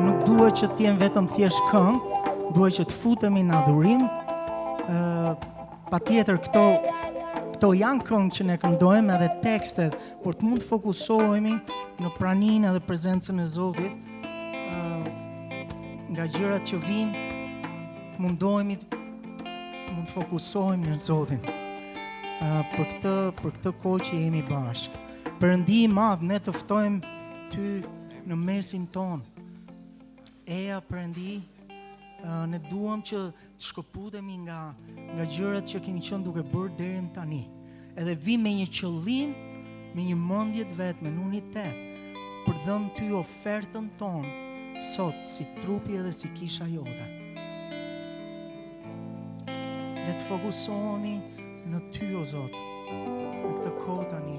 Nuk duhet që të jenë vetëm thjesht këngë, duhet që të futemi në adhurim. Patjetër këto këto janë këngë që ne këndojmë edhe tekstet, por të mund të fokusohemi në praninë edhe prezencën e Zotit. Nga gjërat që vijmë, të mundohemi të mund të fokusohemi në Zotin. Për këtë, për këtë kohë që jemi bashkë. Perëndi i madh, ne të ftojmë ty në mesin tonë. Eja Perëndi, ne duam që të shkëputemi nga nga gjërat që kemi qenë duke bërë deri më tani. Edhe vijmë me një qëllim, me një mendje të vetme, në unitet, për të dhënë ty ofertën tonë sot si trupi edhe si kisha jote. Le të fokusohemi në ty o Zot, në këtë kohë tani.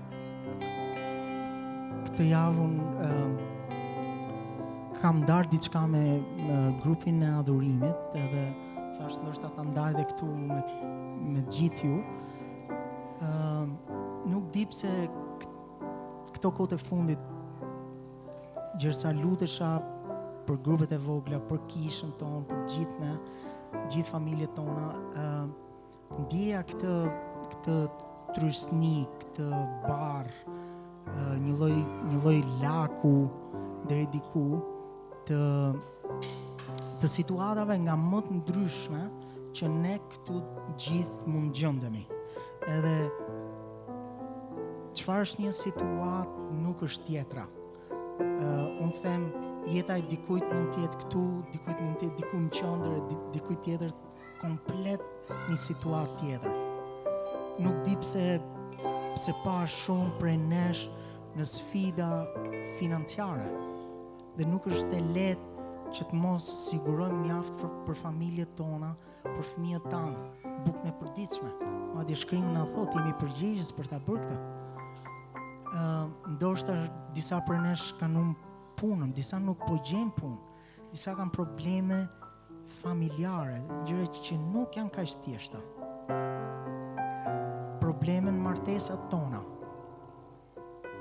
Këtë javë unë uh, kam ndarë diçka me, me grupin e adhurimit edhe thashë ndoshta ta ndaj dhe këtu me me gjithë ju. Ëm uh, nuk di pse këto kohë të fundit gjersa lutesha për grupet e vogla, për kishën tonë, për gjithë ne, gjithë familjet tona, ëm uh, Ndjeja këtë këtë trysni, këtë barrë, një lloj një lloj laku deri diku të të situatave nga më të ndryshme që ne këtu gjithë mund gjendemi. Edhe çfarë është një situatë nuk është tjetra. Uh, unë them, jeta e dikujt mund të jetë këtu, dikujt mund të jetë diku në qendër, dikujt tjetër komplet një situatë tjetër. Nuk di pse pse pashë shumë prej nesh në sfida financiare dhe nuk është e lehtë që të mos sigurojmë mjaft për, për familjet tona, për fëmijët tanë, bukën e përditshme. Madje shkrimi na thotë, jemi përgjegjës për ta bërë këtë. Uh, ndoshta disa prej nesh kanë humbur punën, disa nuk po gjejnë punë, Disa kanë probleme familjare, gjëra që nuk janë kaq thjeshta. Probleme në martesat tona.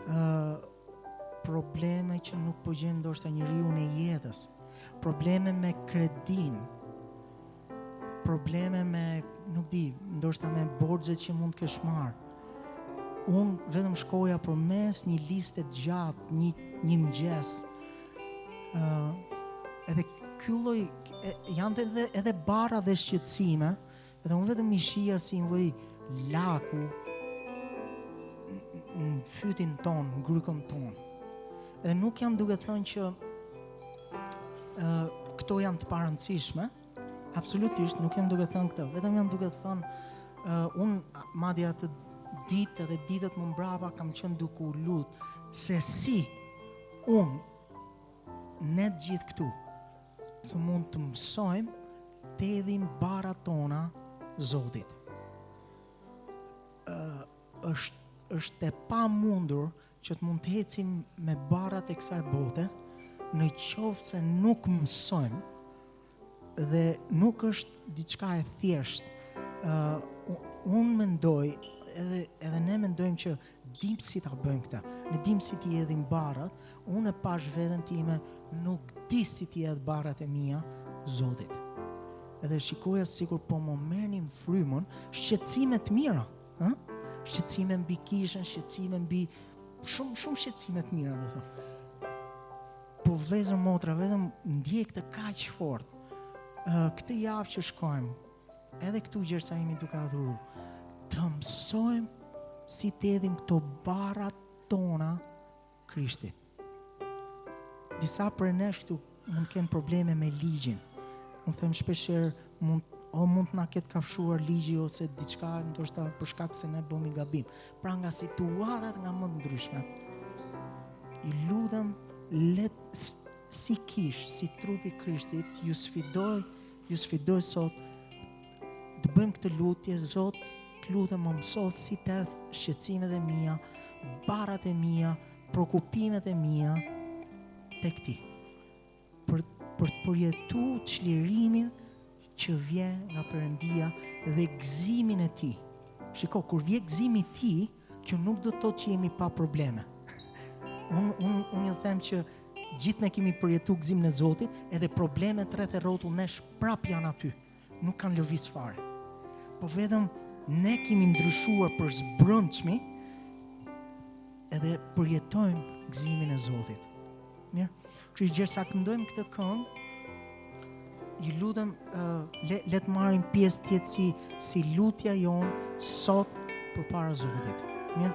ë probleme që nuk po gjejmë ndoshta njeriun e jetës. Probleme me kredinë, probleme me, nuk di, ndoshta me borxhet që mund të kesh marrë. Unë vetëm shkoja përmes një liste të gjatë, një një mëngjes. ë uh, edhe ky lloj janë edhe edhe barra dhe shqetësime, edhe unë vetëm i shihja si një lloj laku në fytin tonë, në grykën tonë. Edhe nuk jam duke thënë që Këto janë të parëndësishme, absolutisht nuk jam duke thënë këtë, vetëm jam duke thënë, uh, unë madje atë ditë dhe ditët më mbrapa kam qenë duke u lut, se si unë ne të gjithë këtu të mund të mësojmë të hedhim barrat tona zotit. Uh, është, është e pamundur që të mund të ecim me barrat e kësaj bote, në qoftë se nuk mësojmë, dhe nuk është diçka e thjeshtë, uh, unë mendoj, edhe, edhe ne mendojmë që dimë si ta bëjmë këtë, ne dimë si t'i hedhim barrat, unë e pashë veten time, nuk di si t'i hedh barrat e mia, zotit. Edhe shikoja sikur po më merrnin frymën, shqetësime të mira, Ëh? Shqetësime mbi kishën, shqetësime mbi shumë shumë shqetësime të mira, do thonë. Po vëllezër motra, vetëm ndjej këtë kaq fort. Ëh, këtë javë që shkojmë, edhe këtu gjersa jemi duke adhuru, të mësojmë si të hedhim këto barrat tona Krishtit. Disa prej nesh këtu mund të kenë probleme me ligjin. Unë them shpeshherë, mund, o mund të na ketë kafshuar ligji ose diçka, ndoshta për shkak se ne bëmi gabim. Pra nga situatat nga më të ndryshme, ju lutem le të si kishë, si trupi i Krishtit, ju sfidoj, ju sfidoj sot, Të bëjmë këtë lutje, Zot, të lutem më mëso si t'i hedh shqetësimet e mia, barrat e mia, preokupimet e mia tek ti. Për për të përjetu çlirimin që vjen nga Perëndia dhe gëzimin e tij. Shiko, kur vjen gëzimi i tij, kjo nuk do të thotë që jemi pa probleme. Unë unë unë ju them që gjithë ne kemi përjetu gëzimin e Zotit, edhe problemet rreth e rrotull nesh prap janë aty. nuk kanë lëviz fare. Po vetëm ne kemi ndryshuar përsëbrendshmi edhe përjetojmë gëzimin e Zotit. Mirë. Që gjersa këndojmë këtë këngë, ju lutem, uh, le, le të marrim pjesë të jetë si, si lutja jonë sot përpara Zotit. Mirë.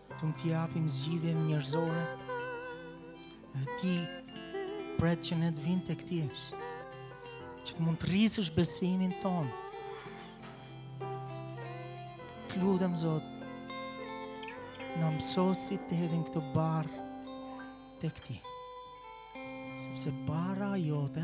Tu t'i japim zgjidhjen njerëzore Dhe ti pret që ne të vijmë te ti Që të mund të rrisësh besimin ton Të lutem Zot Na mëso si ta hedhin këtë barrë tek ti Sepse barra jote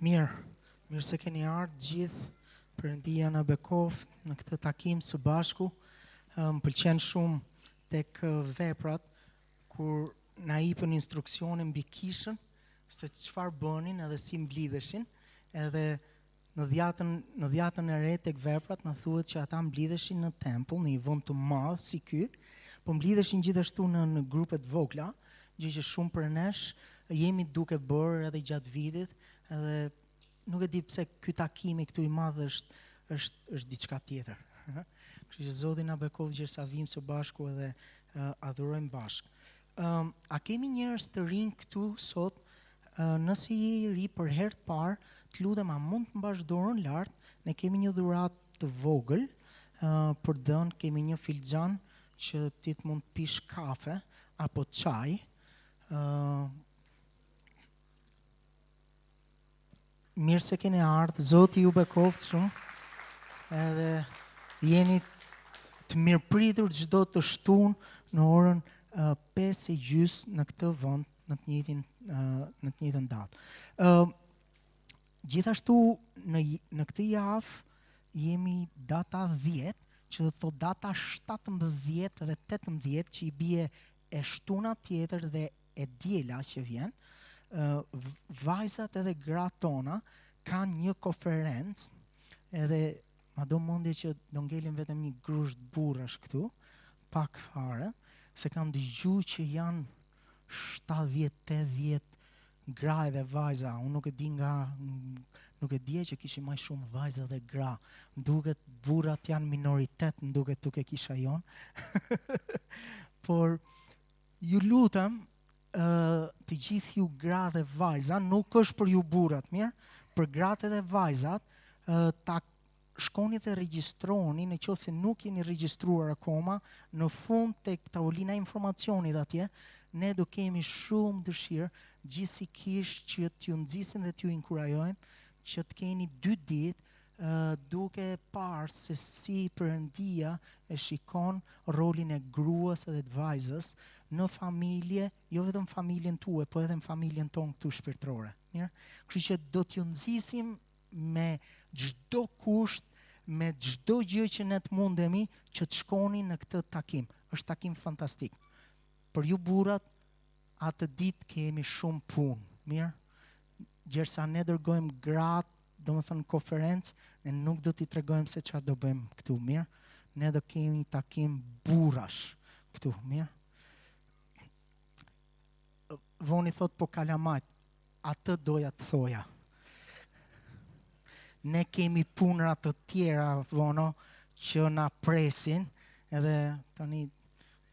Mirë, mirë se keni ardhur gjithë, Perëndia na bekoftë, në këtë takim së bashku, më pëlqen shumë tek Veprat, kur na jepen instruksione mbi kishën, se çfarë bënin edhe si mblidheshin, edhe Në Dhjatën, në Dhjatën e Re tek Veprat na thuhet që ata mblidheshin në tempull, në një vend të madh si ky, po mblidheshin gjithashtu në, në grupe të vogla, gjë që shumë prej nesh jemi duke bërë edhe gjatë vitit, edhe nuk e di pse ky takimi këtu i madh është është është diçka tjetër. Kështu që Zoti na bekoftë gjersa vim së bashku edhe uh, adhurojmë bashkë. Ëm, a kemi njerëz të rinj këtu sot? Ëm, nëse je i ri për herë të parë, të lutem a mund të mbash dorën lart, ne kemi një dhuratë të vogël për të dhënë, kemi një filxhan që ti të mund të pish kafe apo çaj. Ëm, Mirë se keni ardhur, Zoti ju bekoftë shumë, edhe jeni të mirëpritur çdo të shtunë në orën 5 e gjysmë në këtë vend, në të njëtin, në të njëjtën datë. Gjithashtu në, në këtë javë jemi data 10, që do të thotë data 17 dhe 18 që i bie e shtuna tjetër dhe e diela që vjen, vajzat edhe gratë tona kanë një konferencë edhe ma do mendja që do ngelim vetëm një grusht burrash këtu, pak fare, se kam dëgju që janë 70-80 gra edhe vajza, unë nuk e di nga, nuk e dija që kishim më shumë vajza dhe gra, më duket burrat janë minoritet, më duket tek kisha jonë, por Ju lutem, të gjithë ju gra dhe vajza, nuk është për ju burrat, mirë? Për gratë dhe vajzat, ta shkoni dhe regjistrohuni në qoftë se nuk jeni regjistruar akoma, në fund tek tavolina e informacionit atje, ne do kemi shumë dëshirë gjithë si kishë që t'ju nxisim dhe t'ju inkurajojmë që të keni dy ditë duke parë se si Perëndia e shikon rolin e gruas edhe të vajzës në familje, jo vetëm familjen tuaj, po edhe në familjen tonë këtu shpirtërore. Mirë? Kështu që do t'ju nxisim me çdo kusht, me çdo gjë që ne të mundemi që të shkoni në këtë takim. Është takim fantastik. Për ju burrat, atë ditë kemi shumë punë. Mirë? Gjersa ne dërgojmë gratë domethënë konferencë, ne nuk do t'i tregojmë se çfarë do bëjmë këtu, mirë? Ne do kemi takim burrash këtu, mirë? Voni thotë po kalamajtë, atë doja të thoja. Ne kemi punëra të tjera, Vono, që na presin, edhe tani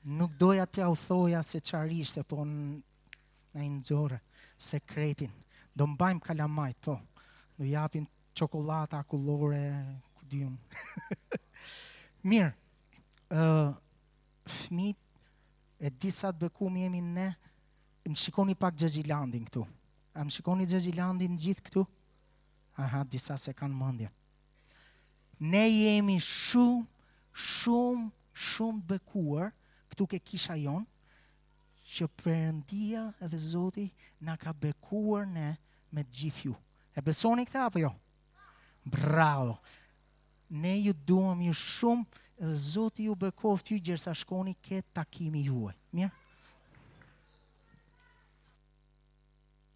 nuk doja t'jua thoja se çfarë ishte, po Na i nxore sekretin. Do mbajmë kalamajtë, po. Do japim çokollata akullore, ku di unë. Mirë. Ë uh, fëmijët e dini sa të bekum jemi ne. Më shikoni pak Xhezilandin këtu. A më shikoni Xhezilandin gjithë këtu? Aha, disa s'e kanë mendjen. Ne jemi shumë, shumë, shumë të bekuar, këtu ke kisha jonë, që Perëndia dhe Zoti na ka bekuar ne me të gjithë ju. E besoni këtë apo jo? Bravo. Ne ju duam ju shumë dhe Zoti ju bekoftë ju gjersa shkoni ke takimi juaj. Mirë.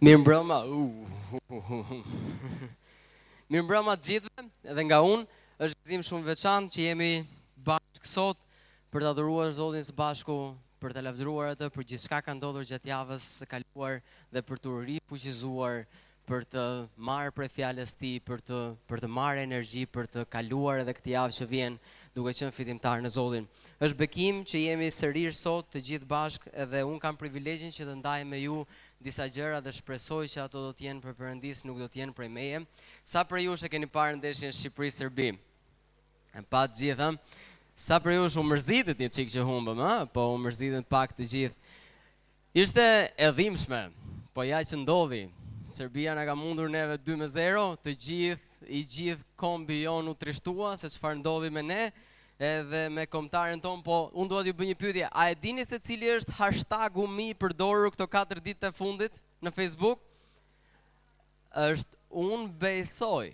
Mirë mbrëma, u, u, u, u, u. Mirë mbrëma të gjithëve, edhe nga unë, është gëzim shumë i veçantë që jemi bashkë sot për të adhuruar Zotin së bashku, për ta lavdëruar atë, për gjithçka ka ndodhur gjatë javës së kaluar dhe për t'u rifuqizuar për të marrë prej fjalës së tij, për të, për të marrë energji, për të kaluar edhe këtë javë që vjen duke qenë fitimtarë në Zotin. Është bekim që jemi sërish sot të gjithë bashkë edhe unë kam privilegjin që të ndaj me ju disa gjëra dhe shpresoj që ato do të jenë prej Perëndisë, nuk do të jenë prej meje. Sa prej jush e keni parë ndeshjen Shqipëri-Serbi? E patë të gjithë. Sa prej jush u mërzitët një çik që humbëm, ë? Po u mërzitët pak të gjithë. Ishte e dhimbshme, po ja që ndodhi. Serbia na ka mundur neve dy me zero, të gjithë, i gjithë kombi jonë u trishtua se çfarë ndodhi me ne, edhe me kombëtaren tonë, po unë dua t'ju bëj një pyetje, a e dini se cili është hashtagu më i përdorur këto katër ditët e fundit në Facebook? Është unë besoj.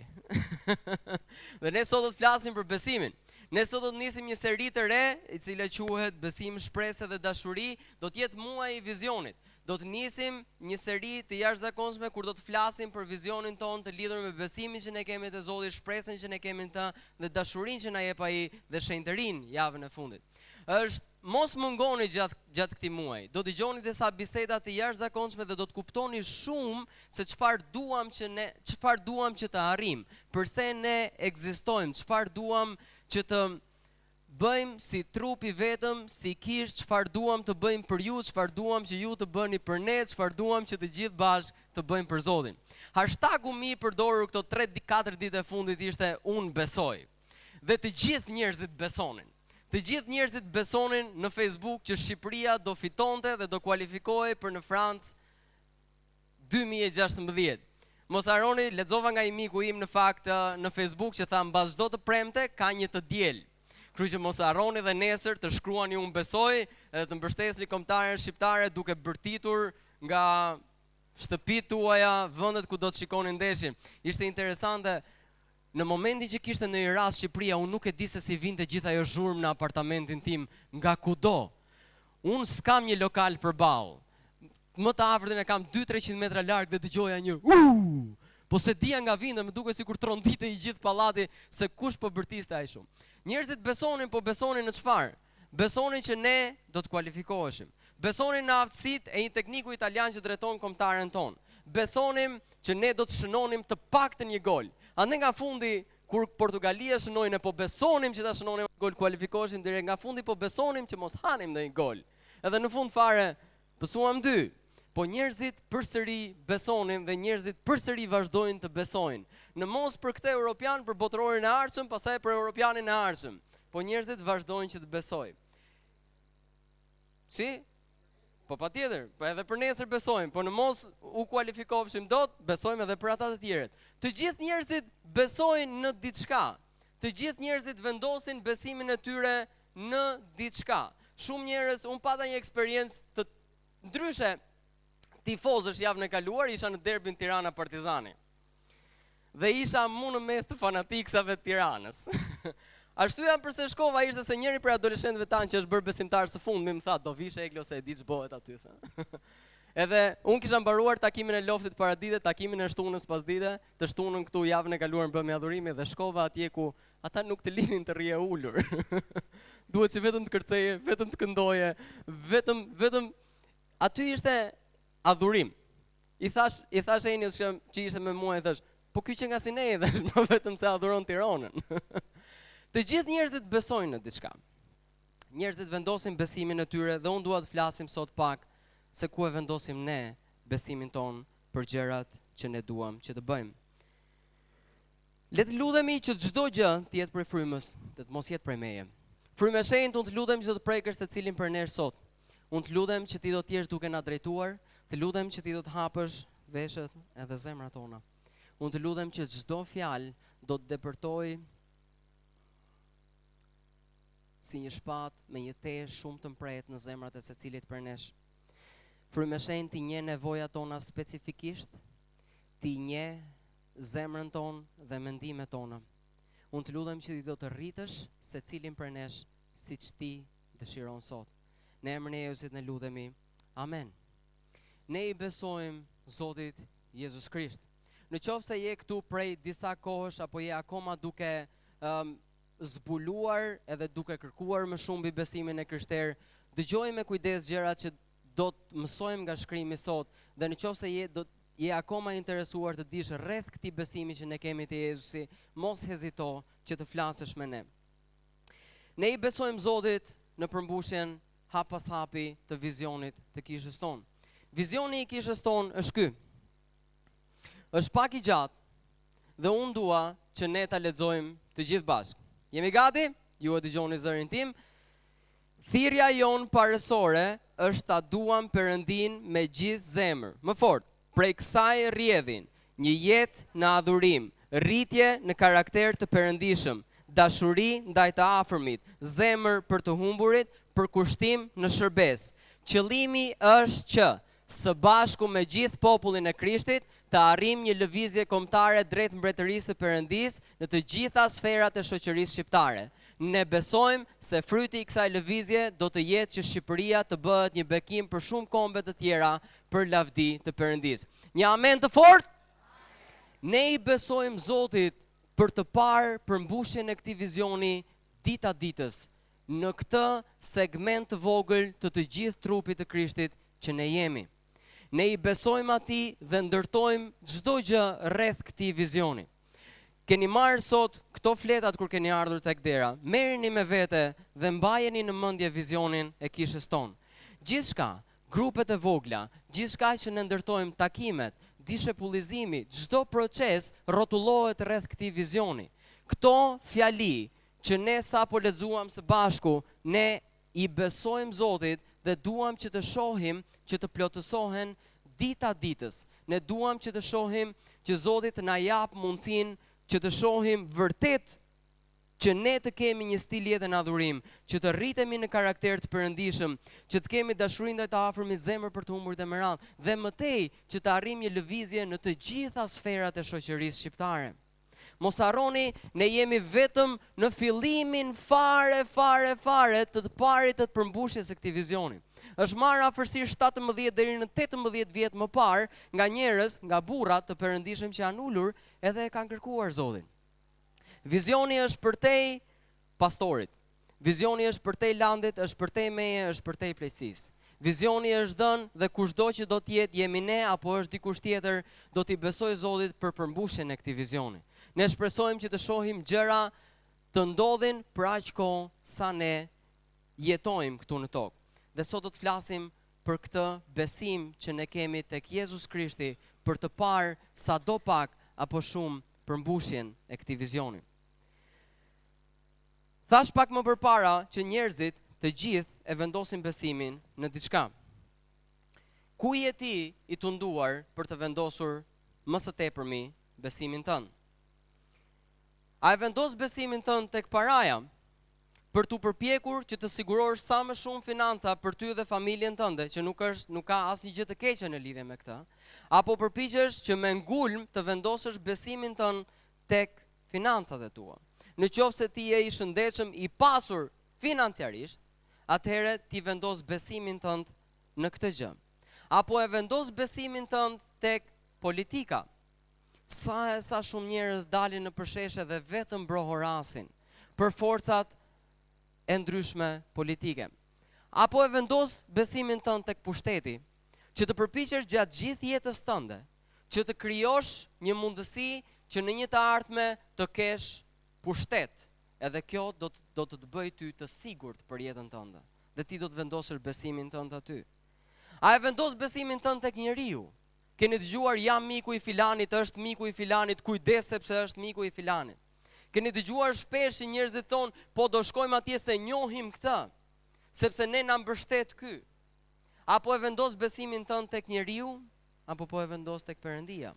Dhe ne sot do të flasim për besimin. Ne sot do të nisim një seri të re, e cila quhet Besim, Shpresë dhe Dashuri, do të jetë muaji i vizionit. Do të nisim një seri të jashtëzakonshme kur do të flasim për vizionin tonë të lidhur me besimin që ne kemi te Zoti, shpresën që ne kemi në të dhe dashurinë që na jep ai dhe shenjtërinë javën e fundit. Është Mos mungoni gjatë këtij muaji. Do dëgjoni disa biseda të jashtëzakonshme dhe do të kuptoni shumë se çfarë duam që ne, çfarë duam që të arrijmë, përse ne ekzistojmë, çfarë duam që të bëjmë si trup i vetëm, si kishë, çfarë duam të bëjmë për ju, çfarë duam që ju të bëni për ne, çfarë duam që të gjithë bashkë të bëjmë për Zotin. Hashtagu më i përdorur këto 3-4 ditë e fundit ishte unë besoj. Dhe të gjithë njerëzit besonin. Të gjithë njerëzit besonin në Facebook që Shqipëria do fitonte dhe do kualifikohej për në Francë 2016. Mos harroni, lexova nga një miku im në fakt në Facebook që tha mbas çdo të premte ka një të diel. Kështu që mos harroni dhe nesër të shkruani unë besoj dhe të mbështesni kombëtaren shqiptare duke bërtitur nga shtëpitë tuaja, vendet ku do të shikoni ndeshjen. Ishte interesante Në momentin që kishte ndonjë rast Shqipëria, unë nuk e di se si vinte gjithë ajo zhurmë në apartamentin tim nga kudo. Unë s'kam një lokal përballë. Më të afërtin e kam dy treqind metra larg dhe dëgjoja një uuuh! Po s'e dija nga vinte, më dukej sikur tronditej i gjithë pallati se kush po bërtiste aq shumë. Njerëzit besonin, po besonin në çfarë? Besonin që ne do të kualifikoheshim. Besonin në aftësitë e një tekniku italian që drejton kombëtaren tonë. Besonim që ne do të shënonim të paktën një gol. Andej nga fundi kur Portugalia shënoi ne po besonim që të shënonim gol kualifikoheshim direkt nga fundi po besonim që mos hanim ndonjë gol. Edhe në fund fare Pësuam dy, po njerëzit përsëri besonin dhe njerëzit përsëri vazhdojnë të besojnë. Në mos për këtë Europian, për Botërorin e ardhshëm, pastaj për Europianin e ardhshëm. Po njerëzit vazhdojnë që të besojnë. Si? Po patjetër, po edhe për nesër besojmë, po në mos u kualifikofshim dot, besojmë edhe për ata të tjerët. Të gjithë njerëzit besojnë në diçka, të gjithë njerëzit vendosin besimin e tyre në diçka. Shumë njerëz, unë pata një eksperiencë të ndryshe tifozësh javën e kaluar, isha në derbin Tirana Partizani. Dhe isha mu në mes të fanatiksave të Tiranës. Arsyeja përse shkova ishte se njëri prej adoleshentëve tanë që është bërë besimtar së fundmi më tha do vish Eglo se e di ç'bëhet aty thë. Edhe unë kisha mbaruar takimin e loftit paradite, takimin e shtunës pasdite, të shtunën këtu javën e kaluar ne bëmë adhurimi dhe shkova atje ku Ata nuk të linin të rrije ulur. Duhet që vetëm të kërceje, vetëm të këndoje, vetëm, vetëm, aty ishte adhurim. I thash, i thash e që, që ishte me mua, i thash, po ky që nga si ne i thash, ma vetëm se adhuron Tironën. të gjithë njerëzit besojnë në diçka. Njerëzit vendosin besimin e tyre dhe unë dua të flasim sot pak se ku e vendosim ne besimin tonë për gjërat që ne duam që të bëjmë. Le të lutemi që çdo gjë të jetë prej frymës, dhe të mos jetë prej meje. Frymë e shenjtë, unë të lutem që do të prekësh secilin prej nesh sot. Unë të lutem që ti do të jesh duke na drejtuar, të lutem që ti do të hapësh veshët edhe zemrat tona. Unë të lutem që çdo fjalë do të depërtojë si një shpatë me një teh shumë të mprehtë në zemrat e secilit prej nesh. Frymë e shenjtë ti njeh nevojat tona specifikisht, ti njeh zemrën tonë dhe mendimet tona. Unë të lutem që ti do të rritësh secilin prej nesh siç ti dëshiron sot. Në emrin e Jezusit ne lutemi. Amen. Ne i besojmë Zotit Jezus Krisht. Në qoftë se je këtu prej disa kohësh apo je akoma duke um, zbuluar edhe duke kërkuar më shumë mbi besimin e krishterë, dëgjoji me kujdes gjërat që Do të mësojmë nga shkrimi sot dhe në qoftë se je do je akoma i interesuar të dish rreth këtij besimi që ne kemi te Jezusi, mos hezito që të flasësh me ne. Ne i besojmë Zotit në përmbushjen hap pas hapi të vizionit të kishës tonë. Vizioni i kishës tonë është ky. Është pak i gjatë dhe unë dua që ne ta lexojmë të gjithë bashkë. Jemi gati? Ju e dëgjoni zërin tim. Thirrja jonë parësore është ta duam Perëndinë me gjithë zemër, më fort, prej kësaj rrjedhin, një jetë në adhurim, rritje në karakter të perëndishëm, dashuri ndaj të afërmit, zemër për të humburit, përkushtim në shërbesë. Qëllimi është që së bashku me gjithë popullin e Krishtit, të arrijmë një lëvizje kombëtare drejt Mbretërisë së Perëndisë në të gjitha sferat e shoqërisë shqiptare. Ne besojmë se fryti i kësaj lëvizje do të jetë që Shqipëria të bëhet një bekim për shumë kombe të tjera për lavdi të Perëndisë. Një amen të fortë! Ne i besojmë Zotit për të parë përmbushjen e këtij vizioni dita ditës në këtë segment të vogël të të gjithë trupit të Krishtit që ne jemi. Ne i besojmë atij dhe ndërtojmë çdo gjë rreth këtij vizioni. Keni marrë sot këto fletat kur keni ardhur tek dera, merrini me vete dhe mbajeni në mendje vizionin e kishës tonë. Gjithçka, grupet e vogla, gjithçka që ne ndërtojmë takimet, dishepullizimi, çdo proces rrotullohet rreth këtij vizioni. Këto fjali, që ne sapo lexuam së bashku, ne i besojmë Zotit dhe duam që të shohim që të plotësohen dita ditës. Ne duam që të shohim që Zoti të na jap mundësinë që të shohim vërtet që ne të kemi një stil jete në adhurim, që të rritemi në karakter të perëndishëm, që të kemi dashuri ndaj të afërmit, zemër për të humburit e me radhë, dhe më tej që të arrijmë një lëvizje në të gjitha sferat e shoqërisë shqiptare. Mos harroni, ne jemi vetëm në fillimin fare, fare, fare të të parit, te të përmbushjes së këtij vizioni. Është marrë afërsisht 17 deri në 18 vjet më parë nga njerëz, nga burra të perëndishëm që janë ulur edhe e kanë kërkuar Zotin. Vizioni është përtej pastorit. Vizioni është përtej Landit, është përtej meje, është përtej pleqësisë. Vizioni është dhënë dhe kushdo që do të jetë, jemi ne apo është dikush tjetër, do t'i besojë Zotit për përmbushjen e këtij vizioni. Ne shpresojmë që të shohim gjëra të ndodhin për aq kohë sa ne jetojmë këtu në tokë. Dhe sot do të flasim për këtë besim që ne kemi tek Jezus Krishti për të parë sado pak apo shumë përmbushjen e këtij vizioni. Thashë pak më përpara që njerëzit të gjithë e vendosin besimin në diçka. Ku je ti i tunduar për të vendosur më së tepërmi besimin tënd? A e vendos besimin tënd tek paraja për t'u përpjekur që të sigurosh sa më shumë financa për ty dhe familjen tënde, që nuk është nuk ka asnjë gjë të keqe në lidhje me këtë, apo përpiqesh që me ngulm të vendosësh besimin tënd tek financat e tua. Në qoftë se ti je i shëndetshëm, i pasur financiarisht, atëherë ti vendos besimin tënd në këtë gjë. Apo e vendos besimin tënd tek politika. Sa e sa shumë njerëz dalin nëpër sheshe dhe vetëm brohorasin për forcat e ndryshme politike. Apo e vendos besimin tënd tek pushteti, që të përpiqesh gjatë gjithë jetës tënde që të krijosh një mundësi që në një të ardhme të kesh pushtet, edhe kjo do të, do të të bëjë ty të sigurt për jetën tënde, dhe ti do të vendosësh besimin tënd aty. A e vendos besimin tënd tek njeriu? Keni dëgjuar jam miku i filanit, është miku i filanit, kujdes sepse është miku i filanit. Keni dëgjuar shpesh që njerëzit thonë, po do shkojmë atje se njohim këtë, sepse ne na mbështet ky. Apo e vendos besimin tënd tek njeriu? Apo po e vendos tek Perëndia?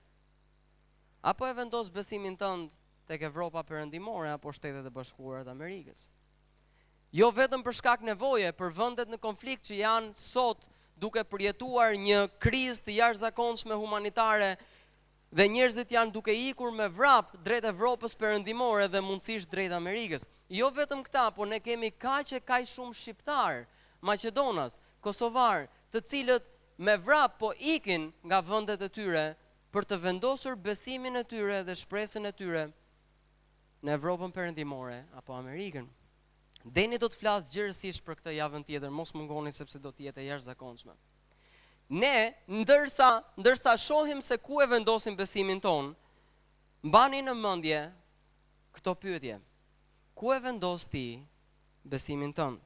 Apo e vendos besimin tënd tek Evropa Perëndimore apo Shtetet e Bashkuara të Amerikës? Jo vetëm për shkak nevoje, për vendet në konflikt që janë sot duke përjetuar një krizë të jashtëzakonshme humanitare dhe njerëzit janë duke ikur me vrap drejt Evropës Perëndimore dhe mundësisht drejt Amerikës. Jo vetëm këta, por ne kemi kaq e kaq shumë shqiptarë, maqedonas, kosovarë, të cilët Me vrap po ikin nga vendet e tyre për të vendosur besimin e tyre dhe shpresën e tyre në Evropën Perëndimore apo Amerikën. Deni do të flasë gjerësisht për këtë javën tjetër, mos mungoni sepse do të jetë e jashtëzakonshme. Ne, ndërsa, ndërsa shohim se ku e vendosim besimin tonë, mbani në mëndje këto pyetje. Ku e vendos ti besimin tënd?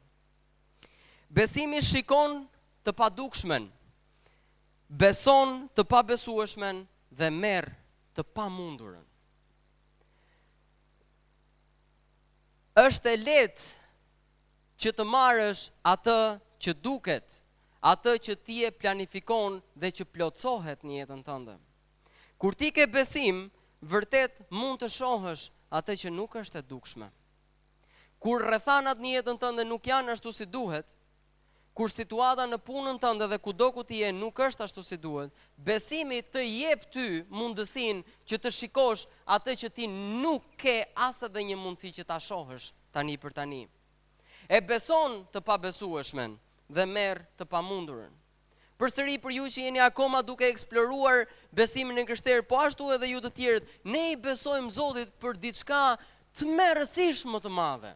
Besimi shikon të padukshmen, beson të pabesueshmen dhe merr të pamundurën. Është e lehtë që të marrësh atë që duket, atë që ti e planifikon dhe që plotësohet në jetën tënde. Kur ti ke besim, vërtet mund të shohësh atë që nuk është e dukshme. Kur rrethanat në jetën tënde nuk janë ashtu si duhet, kur situata në punën tënde dhe kudo ku ti je nuk është ashtu si duhet, besimi të jep ty mundësinë që të shikosh atë që ti nuk ke as edhe një mundësi që ta shohësh tani për tani. E beson të pabesueshmen dhe merr të pamundurën. Përsëri për ju që jeni akoma duke eksploruar besimin e krishterë, po ashtu edhe ju të tjerët, ne i besojmë Zotit për diçka tmerrësisht më të madhe.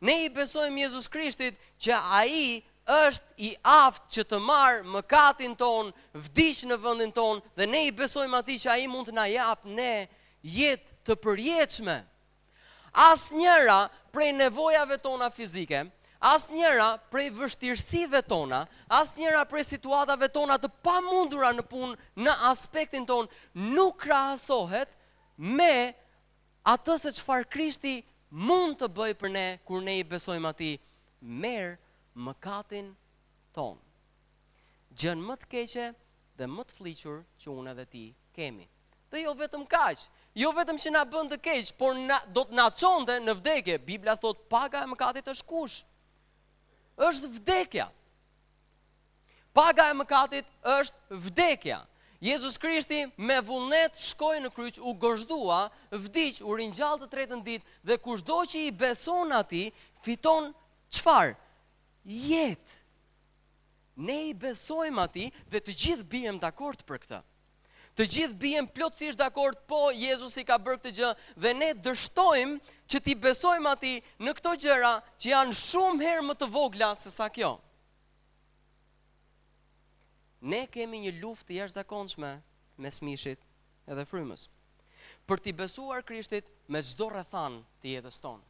Ne i besojmë Jezus Krishtit që ai është i aftë që të marrë mëkatin tonë, vdiq në vëndin tonë, dhe ne i besojmë atij që ai mund të na japë ne jetë të përjetshme. Asnjëra prej nevojave tona fizike, asnjëra prej vështirësive tona, asnjëra prej situatave tona të pamundura në punë, në aspektin tonë, nuk krahasohet me atë se çfarë Krishti mund të bëjë për ne kur ne i besojmë Atij, merr mëkatin tonë. Gjënë më të keqe dhe më të flliqur që unë dhe ti kemi. Dhe jo vetëm kaq, jo vetëm që na bën të keq, por na, do të na çonte në vdekje. Bibla thot paga e mëkatit është kush? Është vdekja. Paga e mëkatit është vdekja. Jezus Krishti me vullnet shkoi në kryq, u gozhdua, vdiq, u ringjall të tretën ditë dhe kushdo që i beson atij fiton çfarë? Jetë. Ne i besojmë Atij dhe të gjithë biem dakord për këtë. Të gjithë biem plotësisht dakord, po, Jezusi ka bërë këtë gjë dhe ne dështojmë që t'i besojmë Atij në këto gjëra që janë shumë herë më të vogla se sa kjo. Ne kemi një luftë të jashtëzakonshme mes mishit edhe frymës. Për t'i besuar Krishtit me çdo rrethan të jetës tonë.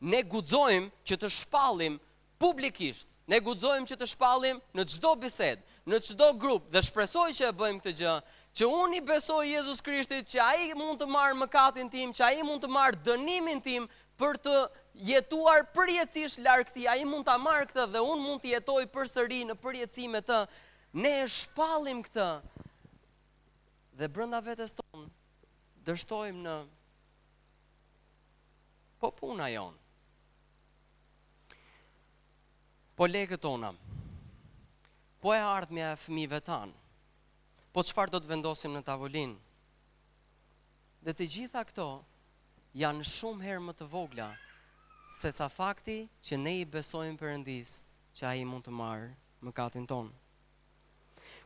Ne guxojmë që të shpallim Publikisht, ne guxojmë që të shpallim në çdo bisedë, në çdo grup dhe shpresoj që e bëjmë këtë gjë, që unë i besoj Jezus Krishtit që Ai mund të marrë mëkatin tim, që Ai mund të marrë dënimin tim për të jetuar përjetësisht larg Tij, Ai mund ta marrë këtë dhe unë mund të jetoj përsëri në përjetësi me Të. Ne e shpallim këtë dhe brenda vetes tonë dështojmë në po puna jonë. Po lekët tanë, po e ardhmja e fëmijëve tanë, po çfarë do të vendosim në tavolinë. Dhe të gjitha këto janë shumë herë më të vogla se sa fakti që ne i besojmë Perëndisë që ai mund të marrë mëkatin tonë.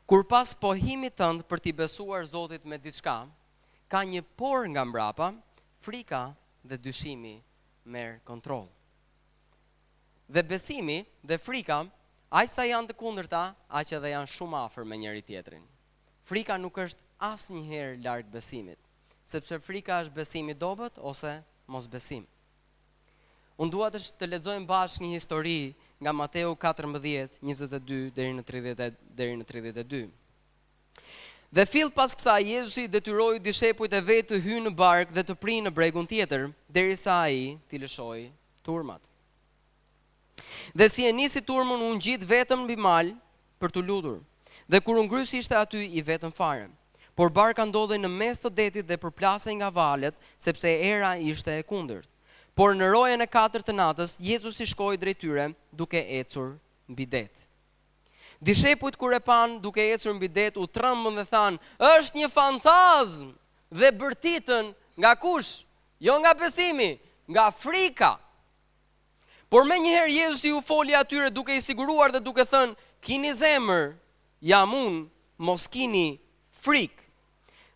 Kur pas pohimit tënd për t'i besuar Zotit me diçka, ka një por nga mbrapa, frika dhe dyshimi merr kontroll. Dhe besimi dhe frika, aq sa janë të kundërta, aq edhe janë shumë afër me njëri-tjetrin. Frika nuk është asnjëherë larg besimit, sepse frika është besim i dobët ose mosbesim. Unë dua të, të lexojmë bashkë një histori nga Mateu 14, 22 deri në 30 deri në 32. Dhe fill pas kësaj Jezusi i detyroi dishepujt e vet të hyjnë në barkë dhe të prijnë në bregun tjetër, derisa ai t'i lëshoi turmat. Dhe si e nisi turmën u ngjit vetëm mbi mal për t'u lutur. Dhe kur u ngrys ishte aty i vetëm fare. Por barka ndodhej në mes të detit dhe përplasej nga valët, sepse era ishte e kundërt. Por në rojen e katërt të natës, Jezusi shkoi drejt tyre, duke ecur mbi det. Dishepujt kur e panë duke ecur mbi det u trembën dhe thanë, Është një fantazmë! Dhe bërtitën nga kush? Jo nga besimi, nga frika. Por menjëherë Jezusi iu foli atyre duke i siguruar dhe duke thënë, Kini zemër, jam unë, mos kini frikë.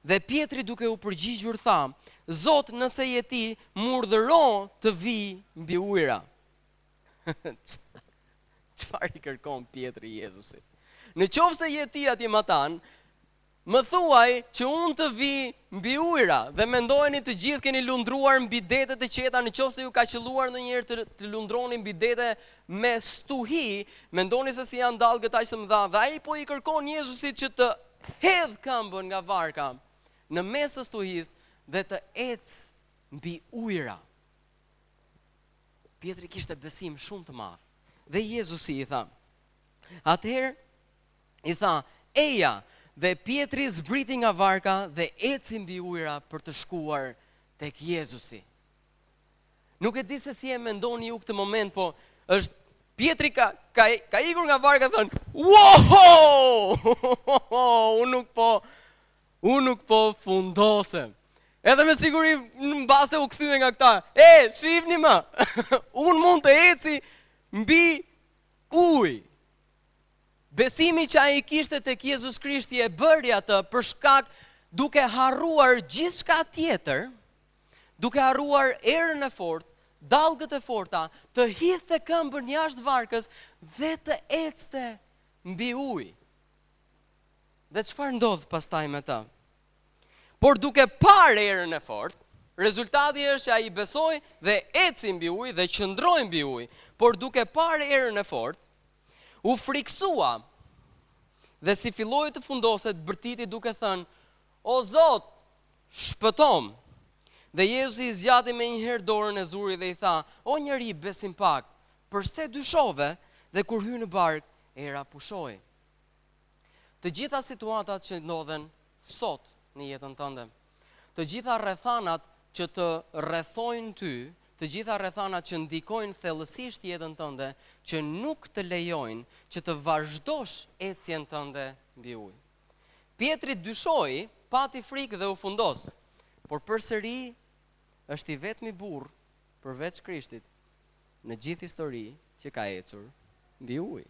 Dhe Pjetri duke u përgjigjur tha, Zot, nëse je ti, më urdhëro të vij mbi ujëra. Çfarë i kërkon Pjetri Jezusit? Në qoftë se je ti aty matanë, më thuaj që unë të vij mbi ujëra dhe mendojeni të gjithë keni lundruar mbi dete të qeta në qoftë se ju ka qëlluar ndonjëherë të lundroni mbi dete me stuhi, mendoni se si janë dallgët aq të mëdha, dhe ai po i kërkon Jezusit që të hedhë këmbën nga varka në mes të stuhisë dhe të ecë mbi ujëra. Pjetri kishte besim shumë të madh. Dhe Jezusi i tha, atëherë i tha, eja, dhe Pjetri zbriti nga varka dhe eci mbi ujëra për të shkuar tek Jezusi. Nuk e di se si e mendoni ju këtë moment, po është Pjetri ka ka ka ikur nga varka thotë, "Wow! Unë nuk po Unë nuk po fundosem. Edhe me siguri mbase u kthye nga këta. E, shihni më, unë mund të eci mbi ujë. Besimi që ai kishte tek Jezus Krishti e bëri atë për shkak duke harruar gjithçka tjetër, duke harruar erën e fortë, dallgët e forta, të hidhte këmbën jashtë varkës dhe të ecte mbi ujë. Dhe çfarë ndodh pastaj me të? Por duke parë erën e fortë, rezultati është që ai besoi dhe eci mbi ujë dhe qëndroi mbi ujë, por duke parë erën e fortë, u frikësua dhe si filloi të fundosej, bërtiti duke thënë, O Zot, shpëtomë! Dhe Jezusi i zgjati menjëherë dorën e zuri dhe i tha, O njeri besimpak, përse dyshove dhe kur hynë në barkë, era pushoi. Të gjitha situatat që ndodhen sot në jetën tënde, të gjitha rrethanat që të rrethojnë ty, të gjitha rrethanat që ndikojnë thellësisht jetën tënde, që nuk të lejojnë që të vazhdosh ecjen tënde mbi ujë. Pjetri dyshoi, pati frikë dhe u fundos, por përsëri është i vetmi burrë përveç Krishtit në gjithë histori që ka ecur mbi ujë.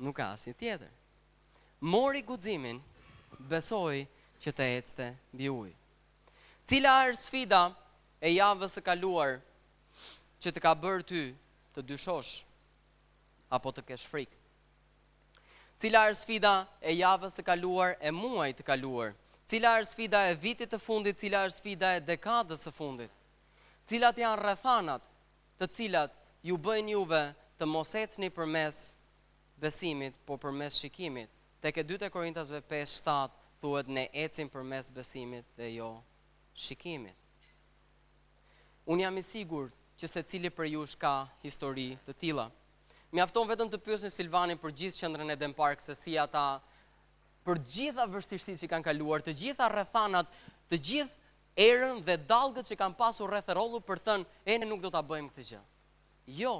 Nuk ka asnjë tjetër. Mori guximin, besoi që të ecte mbi ujë. Cila është sfida e javës së kaluar që të ka bërë ty të dyshosh apo të kesh frikë? Cila është sfida e javës së kaluar e muajit të kaluar? Cila është sfida e vitit të fundit, cila është sfida e dekadës së fundit? Cilat janë rrethanat të cilat ju bëjnë juve të mos ecni përmes besimit, por përmes shikimit. Tek e dytë e Korintasve pesë shtatë thuhet ne ecim përmes besimit dhe jo shikimit. Unë jam i sigurt që secili prej jush ka histori të tilla. Mjafton vetëm të pyesni Silvanin për gjithë qendrën e Denpark se si ata për gjitha vështirësitë që kanë kaluar, të gjitha rrethanat, të gjithë erën dhe dallgët që kanë pasur rreth e rrotull për të thënë e ne nuk do ta bëjmë këtë gjë. Jo,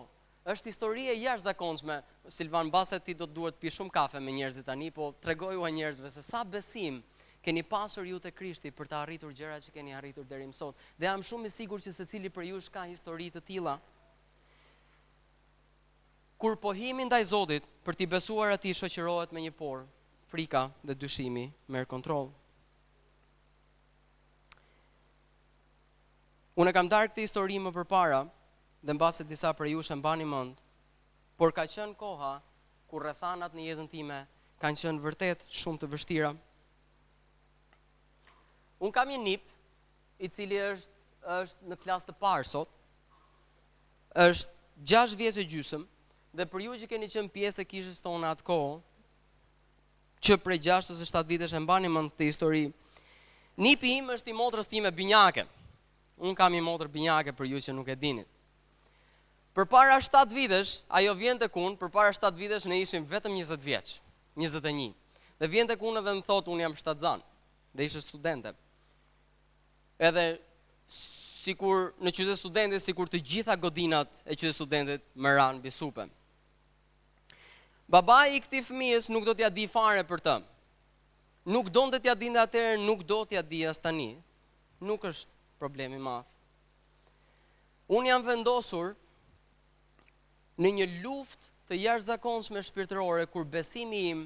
është histori e jashtëzakonshme, Silvan mbase ti do të duhet të pish shumë kafe me njerëzit tani, po tregojua njerëzve se sa besim keni pasur ju te Krishti për të arritur gjërat që keni arritur deri më sot. Dhe jam shumë i sigurt që secili prej jush ka histori të tilla. Kur pohimi ndaj Zotit për t'i besuar atij shoqërohet me një por, frika dhe dyshimi merr kontroll. Unë e kam ndarë këtë histori më përpara dhe mbase disa prej jush e mbani mend, por ka qenë koha kur rrethanat në jetën time kanë qenë vërtet shumë të vështira. Unë kam një nip i cili është është në klasë të parë sot. Është 6 vjeç e gjysëm dhe për ju që keni qenë pjesë e kishës tonë atë kohë, që prej gjashtë ose shtatë vitesh e mbani mend këtë histori. Nipi im është i motrës time binjake. Unë kam i motër binjake për ju që nuk e dinit. Përpara 7 vitesh, ajo vjen tek unë, përpara 7 vitesh ne ishim vetëm 20 vjeç, 21. Dhe vjen tek unë edhe më thotë, unë jam shtatzan, dhe ishte studente. Edhe, sikur në Qytet Studenti, sikur të gjitha godinat e Qytet Studentit më ranë mbi supe. Babai i këtij fëmijës nuk do t'ia dijë fare për të. Nuk donte t'ia dinte atëherë, nuk do t'ia dijë as tani. Nuk është problem i madh. Unë jam vendosur në një luftë të jashtëzakonshme shpirtërore kur besimi im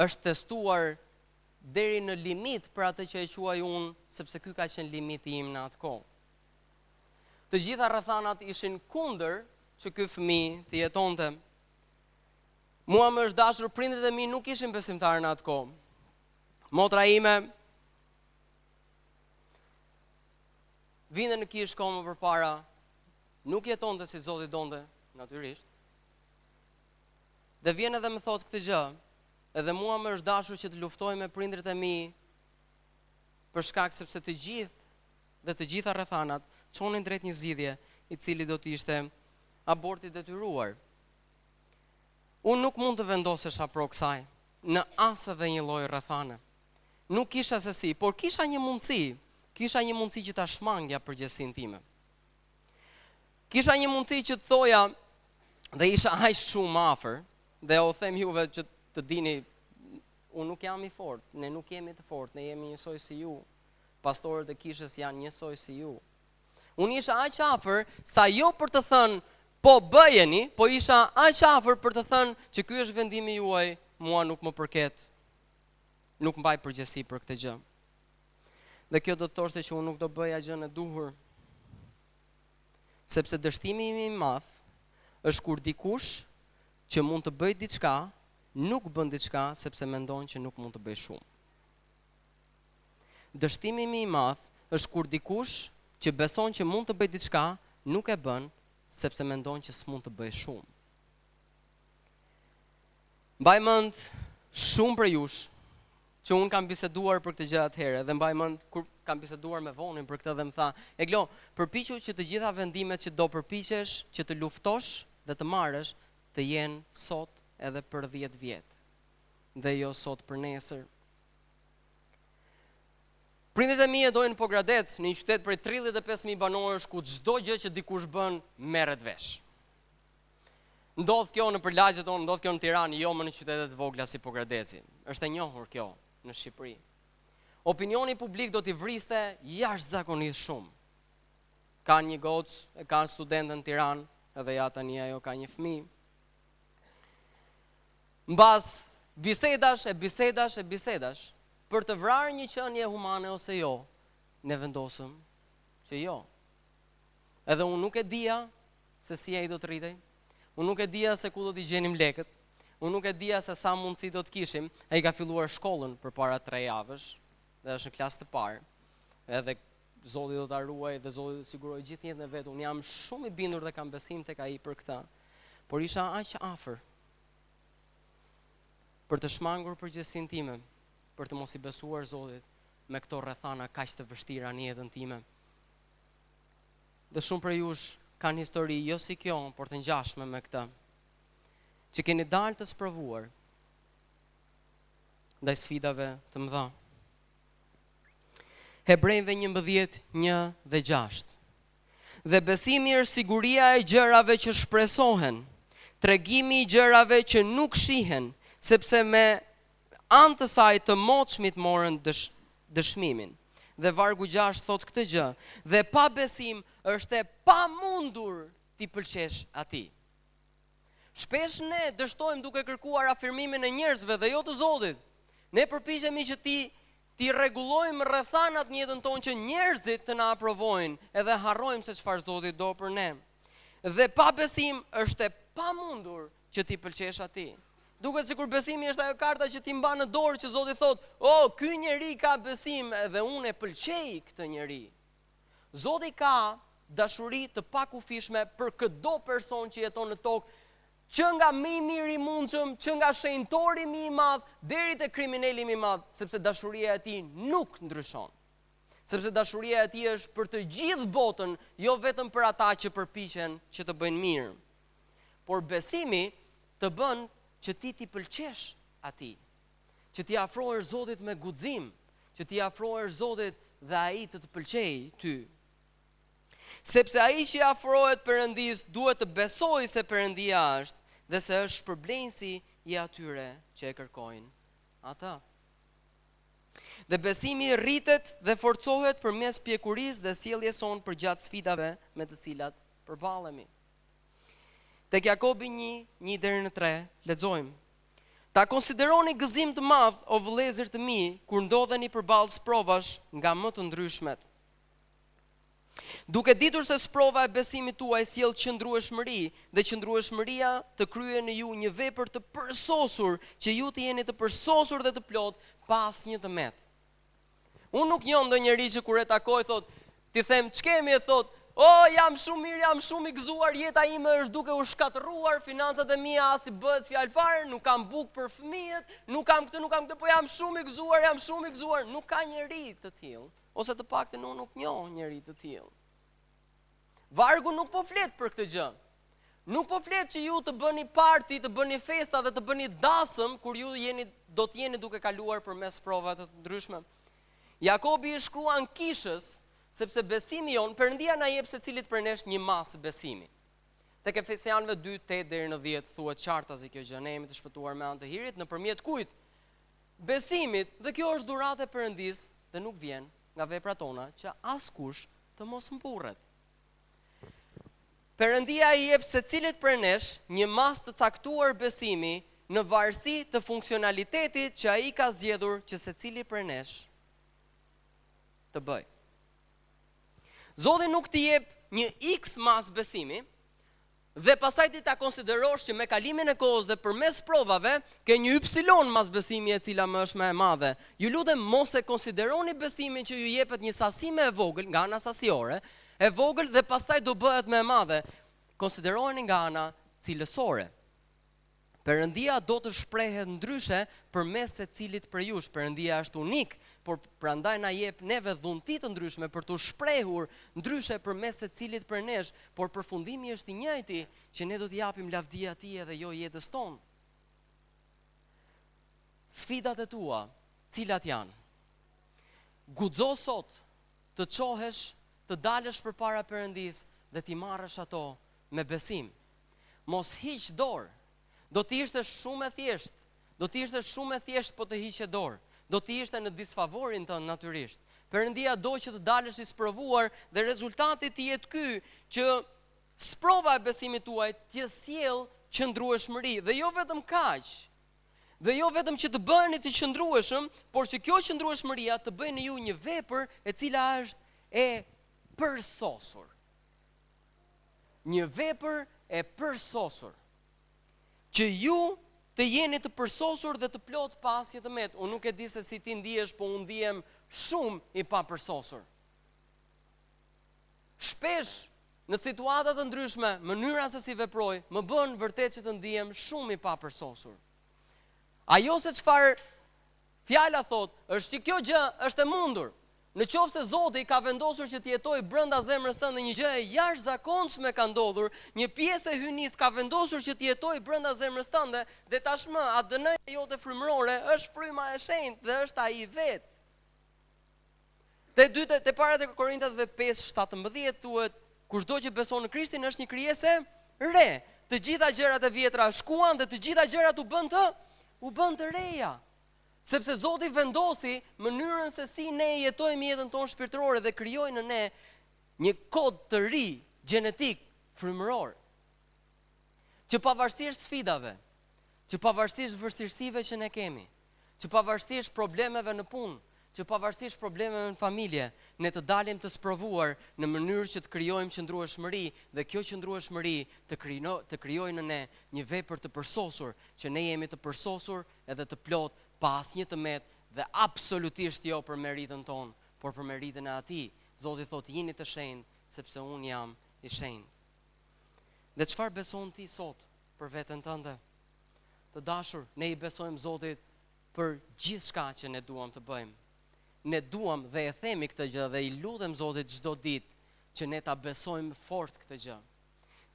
është testuar deri në limit për atë që e quaj unë, sepse ky ka qenë limiti im në atë kohë. Të gjitha rrethanat ishin kundër që ky fëmijë të jetonte. Mua më është dashur prindërit e mi nuk ishin besimtarë në atë kohë. Motra ime vinte në kishë kohë më përpara, nuk jetonte si Zoti donte, natyrisht. Dhe vjen edhe më thotë këtë gjë, edhe mua më është dashur që të luftoj me prindërit e mi, për shkak sepse të gjithë dhe të gjitha rrethanat çonin drejt një zgjidhje, i cili do të ishte aborti i detyruar. Unë nuk mund të vendosesha pro kësaj në as edhe një lloj rrethane. Nuk kisha se si, por kisha një mundësi, kisha një mundësi që ta shmangja përgjegjësinë time. Kisha një mundësi që të thoja dhe isha aq shumë afër dhe u them juve që të dini unë nuk jam i fortë, ne nuk jemi të fortë, ne jemi njësoj si ju, Pastorët e kishës janë njësoj si ju. Unë isha aq afër sa jo për të thënë po bëjeni, po isha aq afër për të thënë që ky është vendimi juaj, mua nuk më përket. Nuk mbaj përgjegjësi për këtë gjë. Dhe kjo do të thoshte që unë nuk do bëja gjënë e duhur. Sepse dështimi më i madh është kur dikush që mund të bëjë diçka, nuk bën diçka sepse mendon që nuk mund të bëjë shumë. Dështimi më i madh është kur dikush që beson që mund të bëjë diçka nuk e bën sepse mendon që s'mund të bëjë shumë. Mbaj mend shumë prej jush që unë kam biseduar për këtë gjë atëherë dhe mbaj mend kur kam biseduar me Vonin për këtë dhe më tha, "Eglo, përpiqu që të gjitha vendimet që do përpiqesh që të luftosh dhe të marrësh të jenë sot edhe për 10 vjet." dhe jo sot për nesër. Prindërit e mi jetojnë Pogradec, në një qytet prej 35.000 banorësh ku çdo gjë që dikush bën merret vesh. Ndodh kjo nëpër lagjet tona, ndodh kjo në Tiranë, jo më në qytete të vogla si Pogradeci. Është e njohur kjo në Shqipëri. Opinioni publik do t'i vriste jashtëzakonisht shumë. Kanë një gocë, e kanë studente në Tiranë, edhe ja tani ajo ka një fëmijë. Mbas bisedash e bisedash e bisedash për të vrarë një qenie humane ose jo, ne vendosëm që jo. Edhe unë nuk e dija se si ai do të rritej, unë nuk e dija se ku do t'i gjenim lekët, unë nuk e dija se sa mundësi do të kishim, ai ka filluar shkollën përpara tre javësh, dhe është në klasë të parë, edhe Zoti do ta ruajë dhe Zoti do të sigurojë gjithë jetën e vet. Unë jam shumë i bindur dhe kam besim tek ai për këtë. Por isha aq afër Për të shmangur përgjegjësinë time, për të mos i besuar Zotit me këto rrethana kaq të vështira në jetën time. Dhe shumë prej jush kanë histori jo si kjo, por të ngjashme me këtë. Që keni dalë të sprovuar ndaj sfidave të mëdha. Hebrejve 11, 1 dhe 6. Dhe besimi është siguria e gjërave që shpresohen, tregimi i gjërave që nuk shihen, sepse me anë të saj të moçmit morën dëshmimin. Dhe vargu gjashtë thotë këtë gjë, dhe pa besim është e pamundur t'i pëlqesh atij. Shpesh ne dështojmë duke kërkuar afirmimin e njerëzve dhe jo të Zotit. Ne përpiqemi që t'i T'i rregullojmë rrethanat në jetën tonë që njerëzit të na aprovojnë edhe harrojmë se çfarë Zoti do për ne. Dhe pa besim është e pamundur që t'i pëlqesh Atij. Duket sikur besimi është ajo karta që ti mban në dorë që Zoti thotë, "O, oh, ky njeri ka besim dhe unë e pëlqej këtë njeri." Zoti ka dashuri të pakufishme për këdo person që jeton në tokë Që nga më i miri i mundshëm, që nga shenjtori më i madh, deri te krimineli më i madh, sepse dashuria e tij nuk ndryshon. Sepse dashuria e tij është për të gjithë botën, jo vetëm për ata që përpiqen që të bëjnë mirë. Por besimi të bën që ti t'i pëlqesh atij, që t'i afrohesh Zotit me guxim, që t'i afrohesh Zotit dhe ai të të pëlqejë ty. Sepse ai që i afrohet Perëndisë duhet të besojë se Perëndia është dhe se është shpërblenjësi i atyre që e kërkojnë atë. Dhe besimi rritet dhe forcohet përmes pjekurisë dhe sjelljes sonë përgjatë sfidave me të cilat përballemi. Tek Jakobi një, një deri në tre, lexojmë. Ta konsideroni gëzim të madh, o vëllezër të mi, kur ndodheni përballë sprovash nga më të ndryshmet, Duke ditur se sprova e besimit tuaj sjell qëndrueshmëri, dhe qëndrueshmëria të kryejë në ju një vepër të përsosur, që ju të jeni të përsosur dhe të plotë, pa asnjë të metë. Unë nuk njoh ndonjë njeri që kur e takoj thotë, t'i them ç'kemi e thotë, "O, oh, jam shumë mirë, jam shumë i gëzuar, jeta ime është duke u shkatërruar, financat e mia as i bëhet fjalë fare, nuk kam bukë për fëmijët, nuk kam këtë, nuk kam këtë, po jam shumë i gëzuar, jam shumë i gëzuar." Nuk ka njeri të tillë Ose të paktën unë nuk njoh njeri të tillë. Vargu nuk po flet për këtë gjë. Nuk po flet që ju të bëni parti, të bëni festa dhe të bëni dasëm kur ju jeni do të jeni duke kaluar përmes provave të ndryshme. Jakobi i shkruan kishës sepse besimi jonë Perëndia na jep secilit prej nesh një masë besimi. Tek Efesianëve 2:8 deri në 10 thuhet qartazi kjo gjë, ne jemi të shpëtuar me anë të hirit nëpërmjet kujt? Besimit, dhe kjo është dhuratë e Perëndisë dhe nuk vjen nga veprat tona që askush të mos mburret. Perëndia i jep secilit prej nesh një masë të caktuar besimi në varësi të funksionalitetit që ai ka zgjedhur që secili prej nesh të bëjë. Zoti nuk të jep një X masë besimi, Dhe pastaj ti ta konsiderosh që me kalimin e kohës dhe përmes provave, ke një ypsilon masë besimi e cila më është më e madhe. Ju lutem mos e konsideroni besimin që ju jepet një sasi më e vogël, nga ana sasiore, e vogël dhe pastaj do bëhet më e madhe. Konsiderojeni nga ana cilësore. Perëndia do të shprehet ndryshe përmes secilit prej jush. Perëndia është unik, por prandaj na jep neve dhunti të ndryshme për t'u shprehur ndryshe përmes secilit prej nesh, por përfundimi është i njëjti, që ne do t'i japim lavdi atij edhe jo jetës tonë. Sfidat e tua, cilat janë? Guxo sot të çohesh, të dalësh përpara Perëndisë dhe t'i marrësh ato me besim. Mos hiq dorë. Do të ishte shumë e thjeshtë. Do të ishte shumë e thjeshtë po të hiqje dorë. Do të ishte në disfavorin tënd natyrisht. Perëndia do që të dalësh i sprovuar dhe rezultati të jetë ky që sprova e besimit tuaj të sjellë qëndrueshmëri dhe jo vetëm kaq. Dhe jo vetëm që të bëheni të qëndrueshëm, por që kjo qëndrueshmëria të bëjë në ju një vepër e cila është e përsosur. një vepër e përsosur. Që ju të jeni të përsosur dhe të plotë pa asnjë të metë. Unë nuk e di se si ti ndihesh, po unë ndihem shumë i papërsosur. Shpesh në situata të ndryshme, mënyra se si veproj, më bën vërtet që të ndihem shumë i papërsosur. Ajo se çfarë fjala thotë, është që kjo gjë është e mundur. Në qoftë se Zoti ka vendosur që të jetojë brenda zemrës tënde një gjë e jashtëzakonshme ka ndodhur, një pjesë e hyjnisë ka vendosur që të jetojë brenda zemrës tënde dhe tashmë ADN-ja jote frymërore është Fryma e Shenjtë dhe është Ai vetë. Te e dyta, te e para e Korintasve pesë shtatëmbëdhjetë thuhet, Kushdo që beson në Krishtin është një krijesë e re. Të gjitha gjërat e vjetra shkuan dhe të gjitha gjërat u bënë të u bënë të reja. Sepse Zoti vendosi mënyrën se si ne jetojmë jetën tonë shpirtërore dhe krijoi në ne një kod të ri gjenetik frymëror. Që pavarësisht sfidave, që pavarësisht vështirësive që ne kemi, që pavarësisht problemeve në punë, që pavarësisht problemeve në familje, ne të dalim të sprovuar në mënyrë që të krijojmë qëndrueshmëri dhe kjo qëndrueshmëri të krijojë të krijojë në ne një vepër të përsosur, që ne jemi të përsosur edhe të plotë pa asnjë të metë dhe absolutisht jo për meritën tonë, por për meritën e Atij. Zoti thotë, Jini të shenjtë, sepse Unë jam i shenjtë. Dhe çfarë beson ti sot për veten tënde? Të dashur, ne i besojmë Zotit për gjithçka që ne duam të bëjmë. Ne duam dhe e themi këtë gjë dhe i lutem Zotit çdo ditë që ne ta besojmë fort këtë gjë.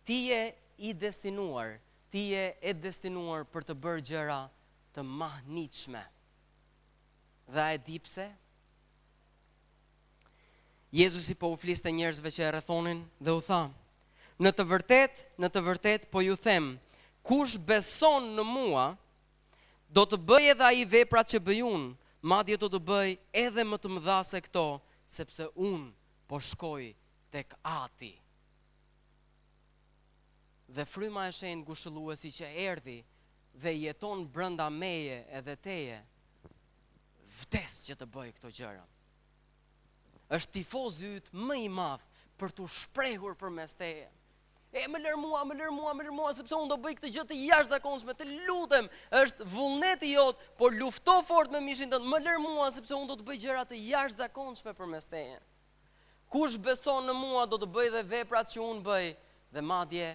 Ti je i destinuar, ti je e destinuar për të bërë gjëra të mahnitshme. Dhe a e di pse? Jezusi po u fliste njerëzve që e rrethonin dhe u tha: Në të vërtetë, në të vërtetë po ju them, kush beson në mua, do të bëjë edhe ai veprat që bëj unë, madje do të bëjë edhe më të mëdha se këto, sepse unë po shkoj tek Ati. Dhe Fryma e Shenjtë Ngushëlluesi që erdhi dhe jeton brenda meje edhe teje, vdes që të bëjë këto gjëra. Është tifozi yt më i madh për t'u shprehur përmes teje. E më lër mua, më lër mua, më lër mua sepse unë do bëj këtë gjë të jashtëzakonshme, të lutem, është vullneti jot, por lufto fort me mishin tënd, më lër mua sepse unë do të bëj gjëra të jashtëzakonshme përmes teje. Kush beson në mua do të bëjë dhe veprat që unë bëj dhe madje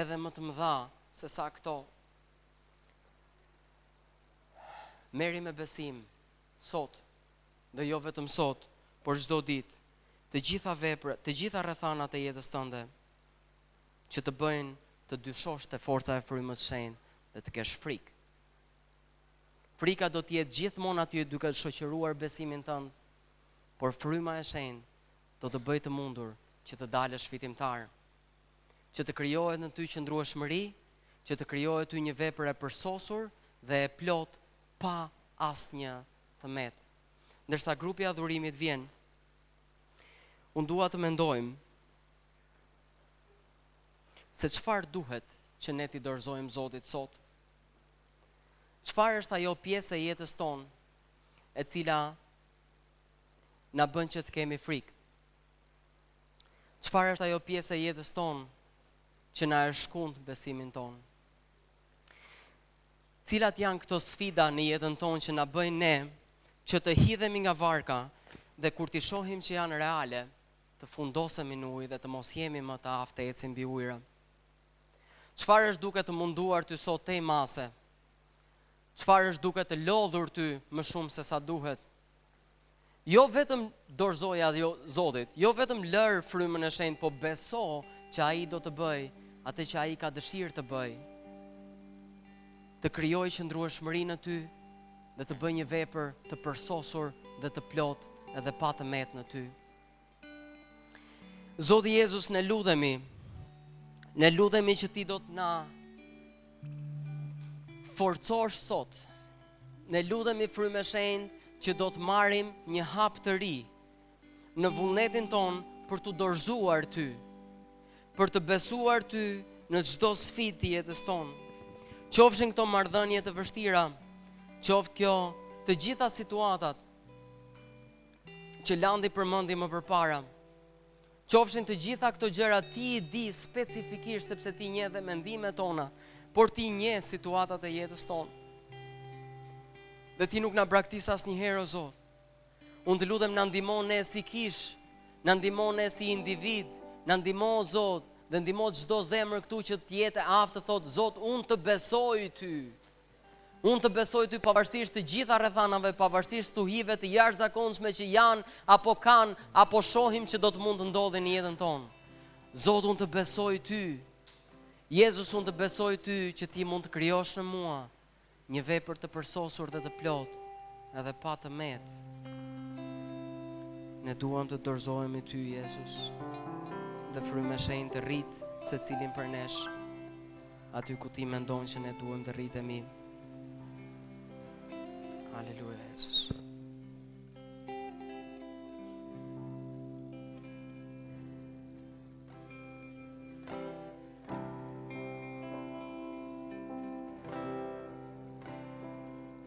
edhe më të mëdha se sa këto. Merri me besim sot dhe jo vetëm sot, por çdo ditë të gjitha veprat, të gjitha rrethanat e jetës tënde që të bëjnë të dyshosh te forca e Frymës Shenjtë dhe të kesh frikë. Frika do të jetë gjithmonë aty duke shoqëruar besimin tënd por Fryma e Shenjtë do të bëjë të mundur që të dalësh fitimtar. Që të krijohet në ty qëndrueshmëri, që të krijohet ty një vepër e përsosur dhe e plotë pa asnjë të metë. Ndërsa grupi i adhurimit vjen, unë dua të mendojmë se çfarë duhet që ne t'i dorëzojmë Zotit sot. Çfarë është ajo pjesë e jetës tonë e cila na bën që të kemi frikë. Çfarë është ajo pjesë e jetës tonë që na e shkund besimin tonë? Cilat janë këto sfida në jetën tonë që na bëjnë ne që të hidhemi nga varka dhe kur t'i shohim që janë reale, të fundosemi në ujë dhe të mos jemi më të aftë të ecim mbi ujëra? Çfarë është duke të munduar ty sot tej mase? Çfarë është duke të lodhur ty më shumë se sa duhet? Jo vetëm dorëzoja Zotit, jo vetëm lër Frymën e shenjtë, po beso që ai do të bëjë atë që ai ka dëshirë të bëjë. Të krijojë qëndrueshmëri në ty dhe të bëjë një vepër të përsosur dhe të plotë edhe pa të metë në ty. Zoti Jezus ne lutemi Ne lutemi që ti do të na Forcosh sot Ne lutemi Frymë e shenjtë Që do të marrim një hap të ri Në vullnetin tonë Për t'u dorëzuar ty Për të besuar ty Në çdo sfidë të jetës tonë Qofshin këto marrëdhënie të vështira Qoftë kjo të gjitha situatat që Landi përmendi më përpara. Qofshin të gjitha këto gjëra ti i di specifikisht sepse ti njeh dhe mendimet tona, por ti njeh situatat e jetës tonë. Dhe ti nuk na braktis asnjëherë o Zot. Unë të lutem na ndihmo ne si kishë, na ndihmo ne si individ, na ndihmo o Zot dhe ndihmo çdo zemër këtu që të jetë e aftë të thotë Zot unë të besoj ty. Unë të besoj ty pavarësisht të gjitha rrethanave, pavarësisht stuhive të jashtëzakonshme që janë apo kanë apo shohim që do të mund të ndodhin në jetën tonë. Zot, unë të besoj ty. Jezus, unë të besoj ty që ti mund të krijosh në mua një vepër të përsosur dhe të plotë, edhe pa të metë. Ne duam t'dorëzohemi ty, Jezus, dhe Frymë e shenjtë të rritë secilin prej nesh. Aty ku ti mendon që ne duhem të rritemi. Aleluja, Jezus.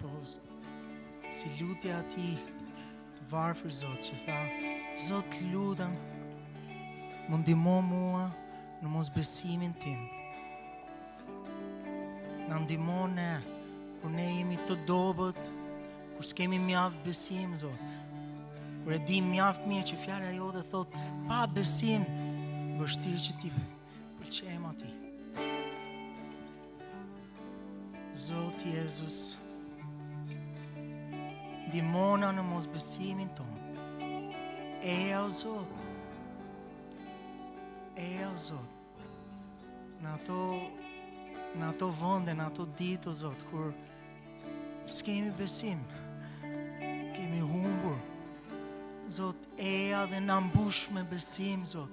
Po si lutja e atij të varfër Zot që tha, Zot t'lutem, më ndihmo mua në mosbesimin tim. Na ndihmo ne, kur ne jemi të dobët, kur s'kemi mjaft besim, Zot, kur e di mjaft mirë që fjala jote thotë, pa besim, vështirë që ti Pëlqejmë atij. Zot Jezus, ndihmona në mos besimin tonë. Eja o Zot, eja o Zot, në ato, në ato vende, në ato ditë o Zot, kur s'kemi besim, kemi humbur, Zot, eja dhe na mbush me besim, Zot,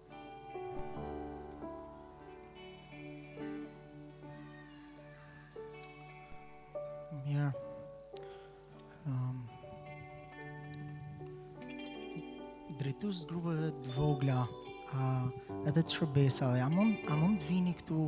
drejtuesit e grupeve të vogla, a edhe të shërbesave, a mund a mund të vini këtu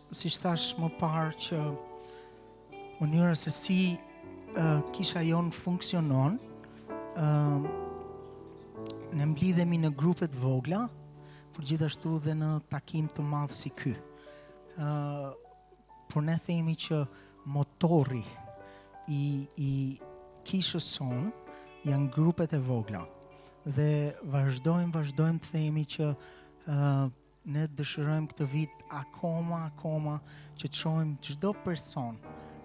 Siç thashë më parë që mënyra sesi uh, kisha jonë funksionon, ë uh, ne mblidhemi në grupe të vogla, por gjithashtu dhe në takim të madh si ky. ë uh, por ne themi që motori i i kishës sonë janë grupet e vogla dhe vazhdojmë vazhdojmë të themi që ë uh, Ne dëshirojmë këtë vit akoma, akoma që të shohim çdo person,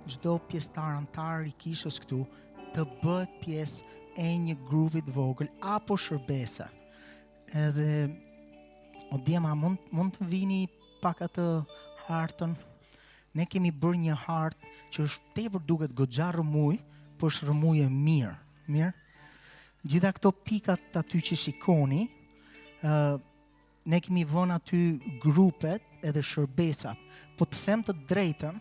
çdo pjesëtar anëtar i kishës këtu të bëhet pjesë e një grupi të vogël apo shërbese. Edhe o djema mund mund të vini pak atë hartën. Ne kemi bërë një hartë që është tepër duket goxha rrëmujë, por është rrëmujë e mirë, mirë. Gjitha këto pikat aty që shikoni, ë uh, Ne kemi vënë aty grupet edhe shërbesat. Po të them të drejtën,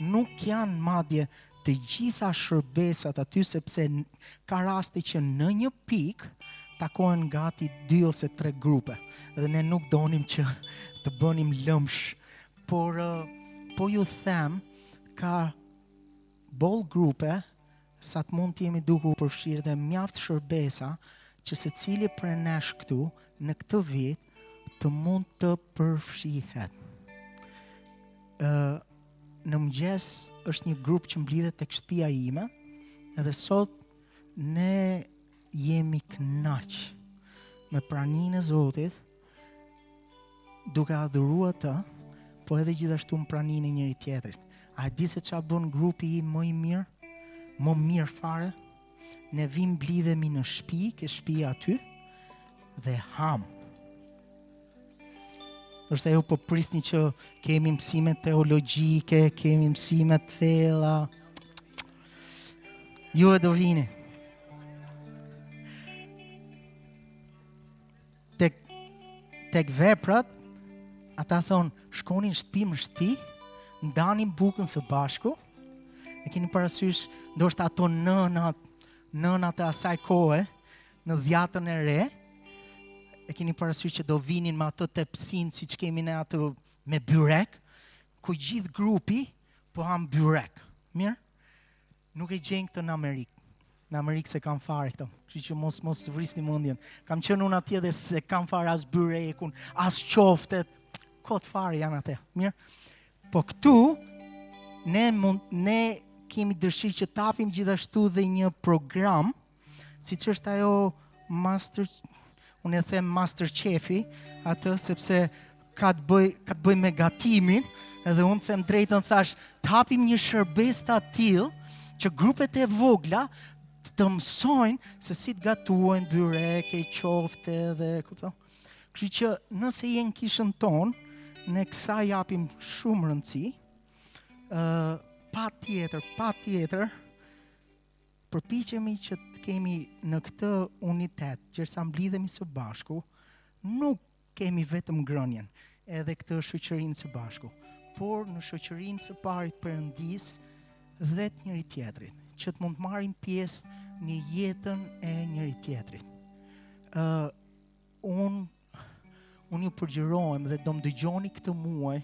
nuk janë madje të gjitha shërbesat aty sepse ka raste që në një pikë takohen gati 2 ose 3 grupe dhe ne nuk donim që të bënim lëmsh por po ju them ka boll grupe sa të mund të jemi duke u përfshirë dhe mjaft shërbesa që secili prej nesh këtu në këtë vit të mund të përfshihet. Në mëgjes është një grup që mblidhet tek shtëpia ime edhe sot ne jemi knaq me praninë e Zotit duke adhurua të, po edhe gjithashtu në praninë e njëri-tjetrit. A e di se ça bën grupi më i mirë, më mirë fare? Ne vijmë mblidhemi në shpi, ke shpia aty, dhe hamë. Ndoshta ju po prisni që kemi mësime teologjike, kemi mësime të thella, jo, e do vini. tek tek veprat, ata thonë, shkonin shtëpi më shtëpi, ndanin bukën së bashku. E keni parasysh ndoshta ato nënat, nënat e asaj kohe në dhjatën e re. E keni parasysh që do vinin me atë tepsinë siç kemi ne atë me byrek, ku gjithë grupi po han byrek. Mirë. Nuk e gjen këto në Amerikë. Në Amerikë s'e kanë fare këto. Kështu që mos mos vrisni mendjen. Kam qenë unë atje dhe s'e kanë fare as byrekun, as qoftet. Kot fare janë ata. Mirë. Po këtu ne mund ne kemi dëshirë që të hapim gjithashtu dhe një program, ëh, Siç është ajo master, unë e them masterchefi, atë sepse ka të bëjë, ka të bëjë me gatimin, edhe unë t'them të drejtën thashë, të hapim një shërbesë të atillë, që grupet e vogla të mësojnë se si të gatuajnë byreke, qofte dhe këto. Kështu që nëse je në kishën tonë, ne kësaj i japim shumë rëndësi. ë uh, patjetër, patjetër Përpiqemi që të kemi në këtë unitet, gjersa mblidhemi së bashku, nuk kemi vetëm ngrënien, edhe këtë shoqërinë së bashku, por në shoqërinë së pari të Perëndisë dhe të njëri-tjetrit, që të mund të marrim pjesë në jetën e njëri-tjetrit. Uh, unë Unë ju përgjërohem dhe do më dëgjoni këtë muaj,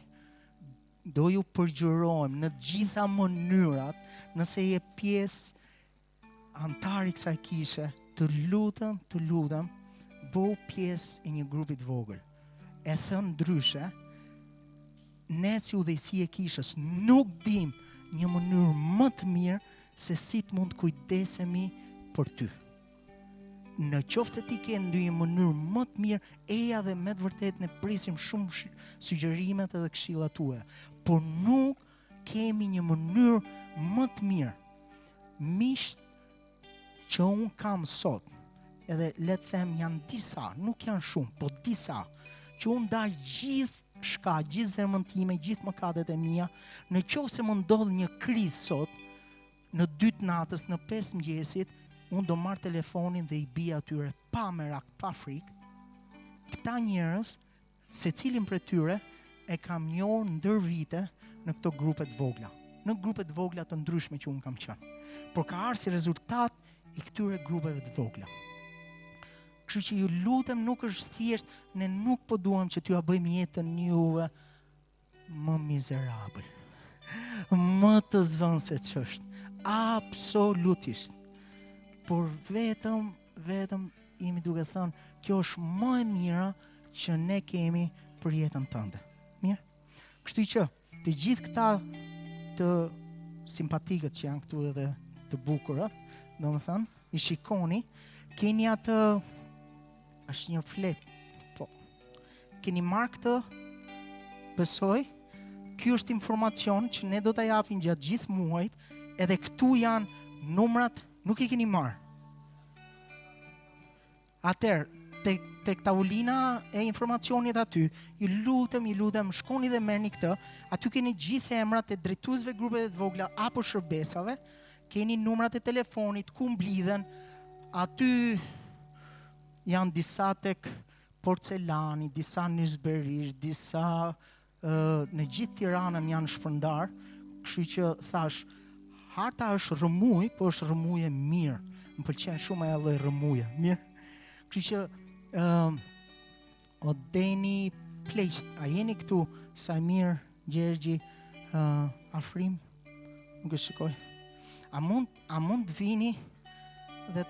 do ju përgjërohem në të gjitha mënyrat, nëse je pjesë anëtar i kësaj kishe, të lutem, të lutem, bëhu pjesë e një grupi të vogël. E thënë ndryshe, ne si udhëheqësi e kishës, nuk dimë një mënyrë më të mirë se si të mund të kujdesemi për ty. Në qoftë se ti ke ndonjë mënyrë më të mirë, eja dhe me të vërtetë ne presim shumë sugjerimet edhe këshillat tua, por nuk kemi një mënyrë më të mirë. Miqtë që unë kam sot, edhe le të them janë disa, nuk janë shumë, po disa që unë ndaj gjithçka, gjithë zemrën time, gjithë mëkatet e mia, në qoftë se më ndodh një krizë sot, Në dy të natës, në pesë të mëngjesit, unë do marr telefonin dhe i bie atyre pa merak, pa frikë, këta njerëz, secilin prej tyre, e kam njohur ndër vite në këto grupe të vogla. Në grupe të vogla të ndryshme që unë kam qenë. Por ka ardhur si rezultat i këtyre grupeve të vogla. Kështu që ju lutem nuk është thjesht ne nuk po duam që t'jua bëjmë jetën juve Më mizerabël. Më të zënë se ç'është. Absolutisht. Por vetëm, vetëm, jemi duke thënë, kjo është më e mira që ne kemi për jetën tënde. Mirë? Kështu që, të gjithë këta të simpatikët që janë këtu edhe të bukurat, domethënë, i shikoni, keni atë, është një fletë, Keni marrë këtë, besoj, ky është informacion që ne do ta japim gjatë gjithë muajit, edhe këtu janë numrat, nuk e keni marrë. Atëherë, te, tek tavolina e informacionit aty, ju lutem, ju lutem, shkoni dhe merrni këtë, aty keni gjithë emrat e drejtuesve, grupeve të vogla apo shërbesave, keni numrat e telefonit, ku mblidhen, aty janë disa tek Porcelani, disa në Yzberish, disa në gjithë Tiranën janë shpërndarë, kështu që thashë harta është rrëmujë, po është rrëmujë e mirë. Më pëlqen shumë ajo lloj rrëmuje. Mirë. Kështu që ë uh, o Deni, pleqtë, a jeni këtu, sa mirë, Gjergji ë uh, Afrim? Nuk e shikoj. A mund a mund të vini dhe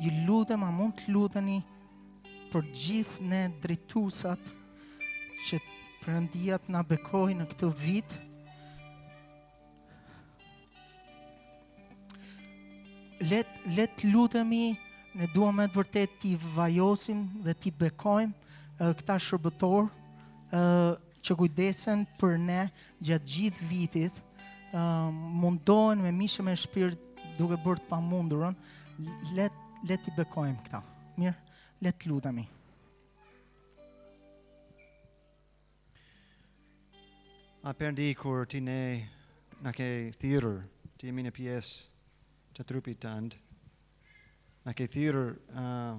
Ju lutem, a mund të luteni për gjithë ne drejtuesat që Perëndia t'na bekojë në këtë vit. Le të, le të lutemi, ne duam me të vërtetë t'i vajosim dhe t'i bekojmë këta shërbëtorë, që kujdesen për ne gjatë gjithë vitit, uh, mundohen me mish e me shpirt duke bërë të pamundurën, le të, le t'i bekojmë këta. Mirë, le të lutemi. O Perëndi kur ti ne na ke thirrur, të jemi një pjesë të trupit tënd, na ke thirrur uh,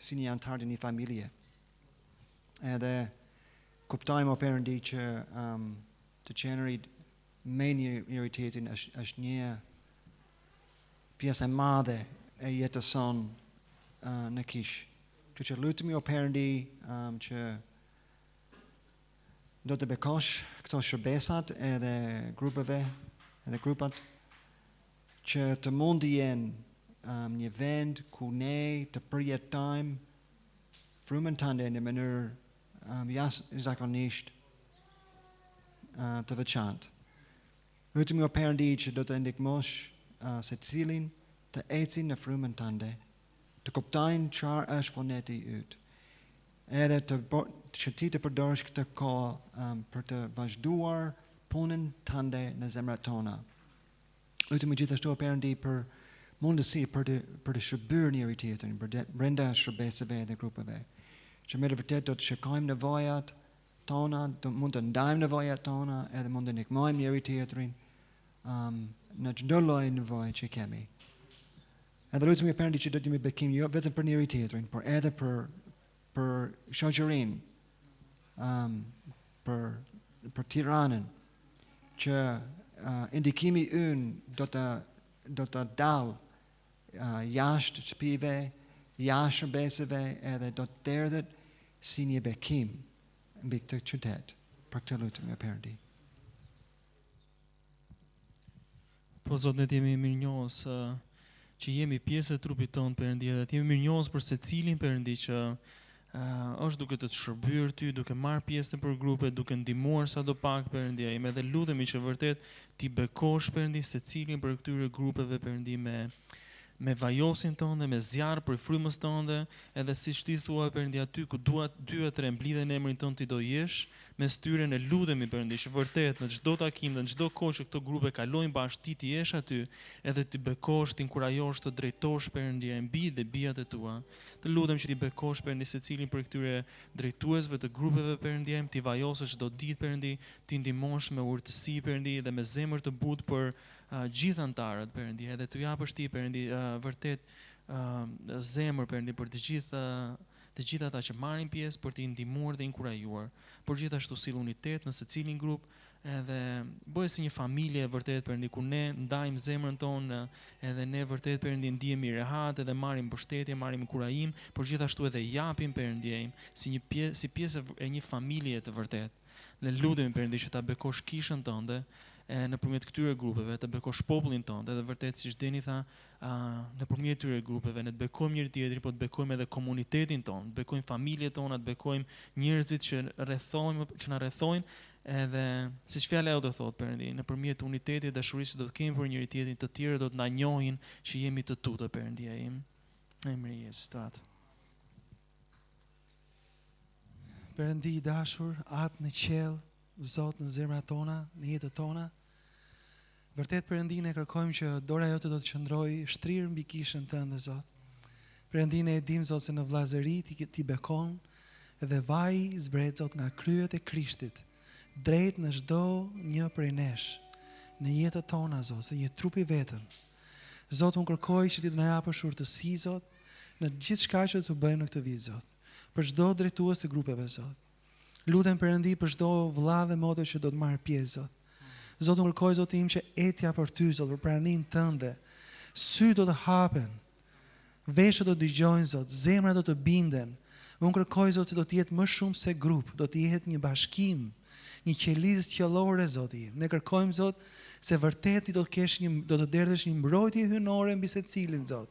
si një anëtar i një familjeje. Edhe kuptojmë o Perëndi që um, të qenurit me njëri-tjetrin është, është një pjesë e madhe e jetës sonë uh, në kishë. Kështu që lutemi o Perëndi um, që do të bekosh këto shërbesat edhe grupeve edhe grupat që të mund të jenë um, një vend ku ne të përjetojmë frymën tënde në mënyrë um, jashtëzakonisht uh, të veçantë. Lutemi o Perëndi që do të ndihmosh uh, secilin të eci në frymën tënde, të kuptojnë çfarë është vullneti yt, edhe të, që ti të përdorësh këtë kohë um, për të vazhduar punën tënde në zemrat tona. Lutem gjithashtu o Perëndi për mundësi për të për të shërbyer njëri tjetrin përbrenda shërbesave dhe grupeve. Që me të vërtetë do të shikojmë nevojat tona, do mund të ndajmë nevojat tona edhe mund të ndihmojmë njëri tjetrin um, në çdo lloj nevoje që kemi. Edhe lutemi o Perëndi që do të jemi bekim jo vetëm për njëri tjetrin, por edhe për për shoqërinë, um, për, për Tiranën, që uh, ndikimi ynë do të, do të dalë uh, jashtë shpive, jashtë shërbesave edhe do të derdhet si një bekim mbi këtë qytet për këtë lutem o Perëndi. Po Zot, ne të jemi mirënjohës që jemi pjesë e trupit tënd Perëndi dhe të jemi mirënjohës për secilin Perëndi që uh, është duke të shërbyer ty, duke marr pjesë nëpër grupe, duke ndihmuar sadopak Perëndia im dhe lutemi që vërtet t'i bekosh Perëndi secilin prej këtyre grupeve Perëndi me me vajosjen tënde, me zjarr prej Frymës tënde, edhe siç ti thua Perëndi aty ku dua dy e tre mblidhen në emrin tënd ti do jesh, Mes tyre ne lutemi perëndi që vërtet në çdo takim dhe në çdo kohë që këto grupe kalojnë bashkë ti të jesh aty edhe t'i bekosh t'i inkurajosh të drejtosh perëndia im bijtë dhe bijat e tua të lutem që t'i bekosh perëndi secilin prej këtyre drejtuesve të grupeve perëndia im t'i vajosësh çdo ditë perëndi t'i ndihmosh me urtësi perëndi dhe me zemër të butë për gjithë anëtarët perëndi edhe t'u japësh ti perëndi vërtet zemër perëndi për të gjithë të gjithë ata që marrin pjesë për t'i ndihmuar dhe inkurajuar, por gjithashtu sill unitet në secilin grup edhe bëje si një familje e vërtetë Perëndi ku ne ndajmë zemrën tonë edhe ne vërtet Perëndi ndihemi rehat edhe marrim mbështetje, marrim inkurajim, por gjithashtu edhe japim Perëndia im si një pjesë si pjesë e një familjeje të vërtetë. Ne lutemi Perëndi që ta bekosh kishën tënde nëpërmjet këtyre grupeve të bekosh popullin tënd edhe vërtet siç Deni tha nëpërmjet këtyre grupeve ne të bekojmë njëri tjetrin, por të bekojmë edhe komunitetin tonë, të bekojmë familjet tona, të bekojmë njerëzit që rrethojmë, që na rrethojnë, edhe siç fjala jote thotë Perëndi, nëpërmjet unitetit dhe dashurisë që do të kemi për njëri tjetrin, të tjerët do të na njohin që jemi të tutë, Perëndia im. Në emrin e Jezusit të lutem. Perëndi i dashur, atë në qiell, Zot në zemrat tona, në jetët tona. Vërtet Perëndinë e kërkojmë që dora jote do të qëndrojë shtrirë mbi kishën tënde Zot. Perëndi ne e dimë Zot se në vëllazëri ti, ti bekon dhe vaji zbret Zot nga kryet e Krishtit drejt në çdo një prej nesh në jetët tona Zot, si një trup i vetëm. Zot unë kërkoj që ti të na japësh urtësi Zot në gjithçka që të bëjmë në këtë vit Zot. Për çdo drejtues të grupeve Zot. Lutem Perëndi për çdo vëlla dhe motër që do të marrë pjesë Zot. Zot unë kërkoj Zot im që etja për ty Zot për praninë tënde. Sy do të hapen. Veshët do të dëgjojnë Zot, zemra do të binden. Unë kërkoj Zot se do të jetë më shumë se grup, do të jetë një bashkim, një qelizë qiellore Zoti im. Ne kërkojmë Zot se vërtet ti do të kesh një do të derdhësh një mbrojtje hyjnore mbi secilin Zot.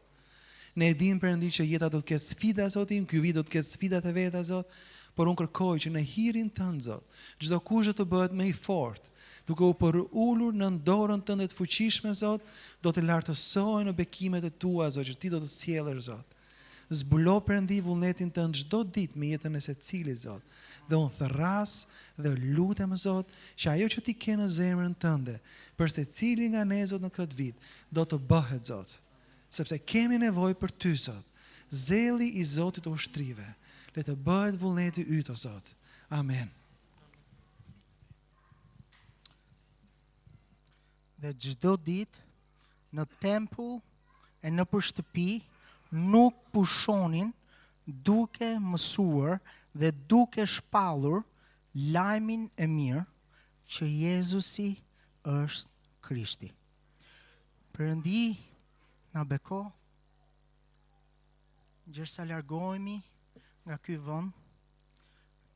Ne e dimë Perëndi që jeta do të ketë sfida Zoti im, ky vit do të ketë sfidat e veta Zot, por unë kërkoj që në hirin tënd Zot, çdo kush do të bëhet më i fortë, duke u përulur nën dorën tënde të fuqishme Zot, do të lartësohet në bekimet e tua Zot, që ti do të sjellësh Zot. Zbulo Perëndi vullnetin tënd çdo ditë në jetën e secilit Zot. Dhe unë thërras dhe lutem Zot që ajo që ti ke në zemrën tënde për secilin nga ne Zot në këtë vit do të bëhet Zot. Sepse kemi nevojë për Ty, Zot. Zelli i Zotit të ushtrive, le të bëhet vullneti yt, o Zot. Amen. Dhe çdo ditë në tempull e nëpër shtëpi nuk pushonin duke mësuar dhe duke shpallur lajmin e mirë që Jezusi është Krishti. Perëndi na beko gjersa largohemi nga ky vend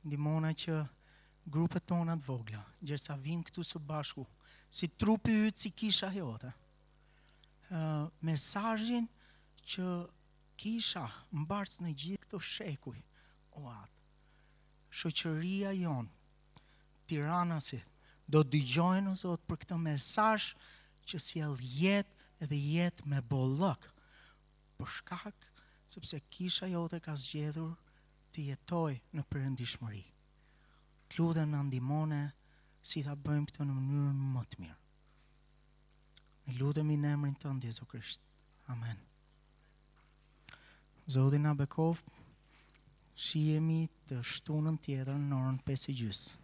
ndihmona që grupet tona të vogla, gjersa vijnë këtu së bashku, si trupi yt, si kisha jote, uh, mesazhin që kisha mbart në gjithë këto shekuj, o atë, shoqëria jonë, Tiranasit do dëgjojnë o zot për këtë mesazh që sjell jetë edhe jetë me bollëk për shkak sepse kisha jote ka zgjedhur të jetojë në perëndishmëri. T'lutem na ndihmo ne si ta bëjmë këtë në mënyrën më të mirë. Ne lutemi në emrin tënd Jezu Krisht. Amen. Zoti na bekoftë. Shihemi të shtunën tjetër në orën 5:30.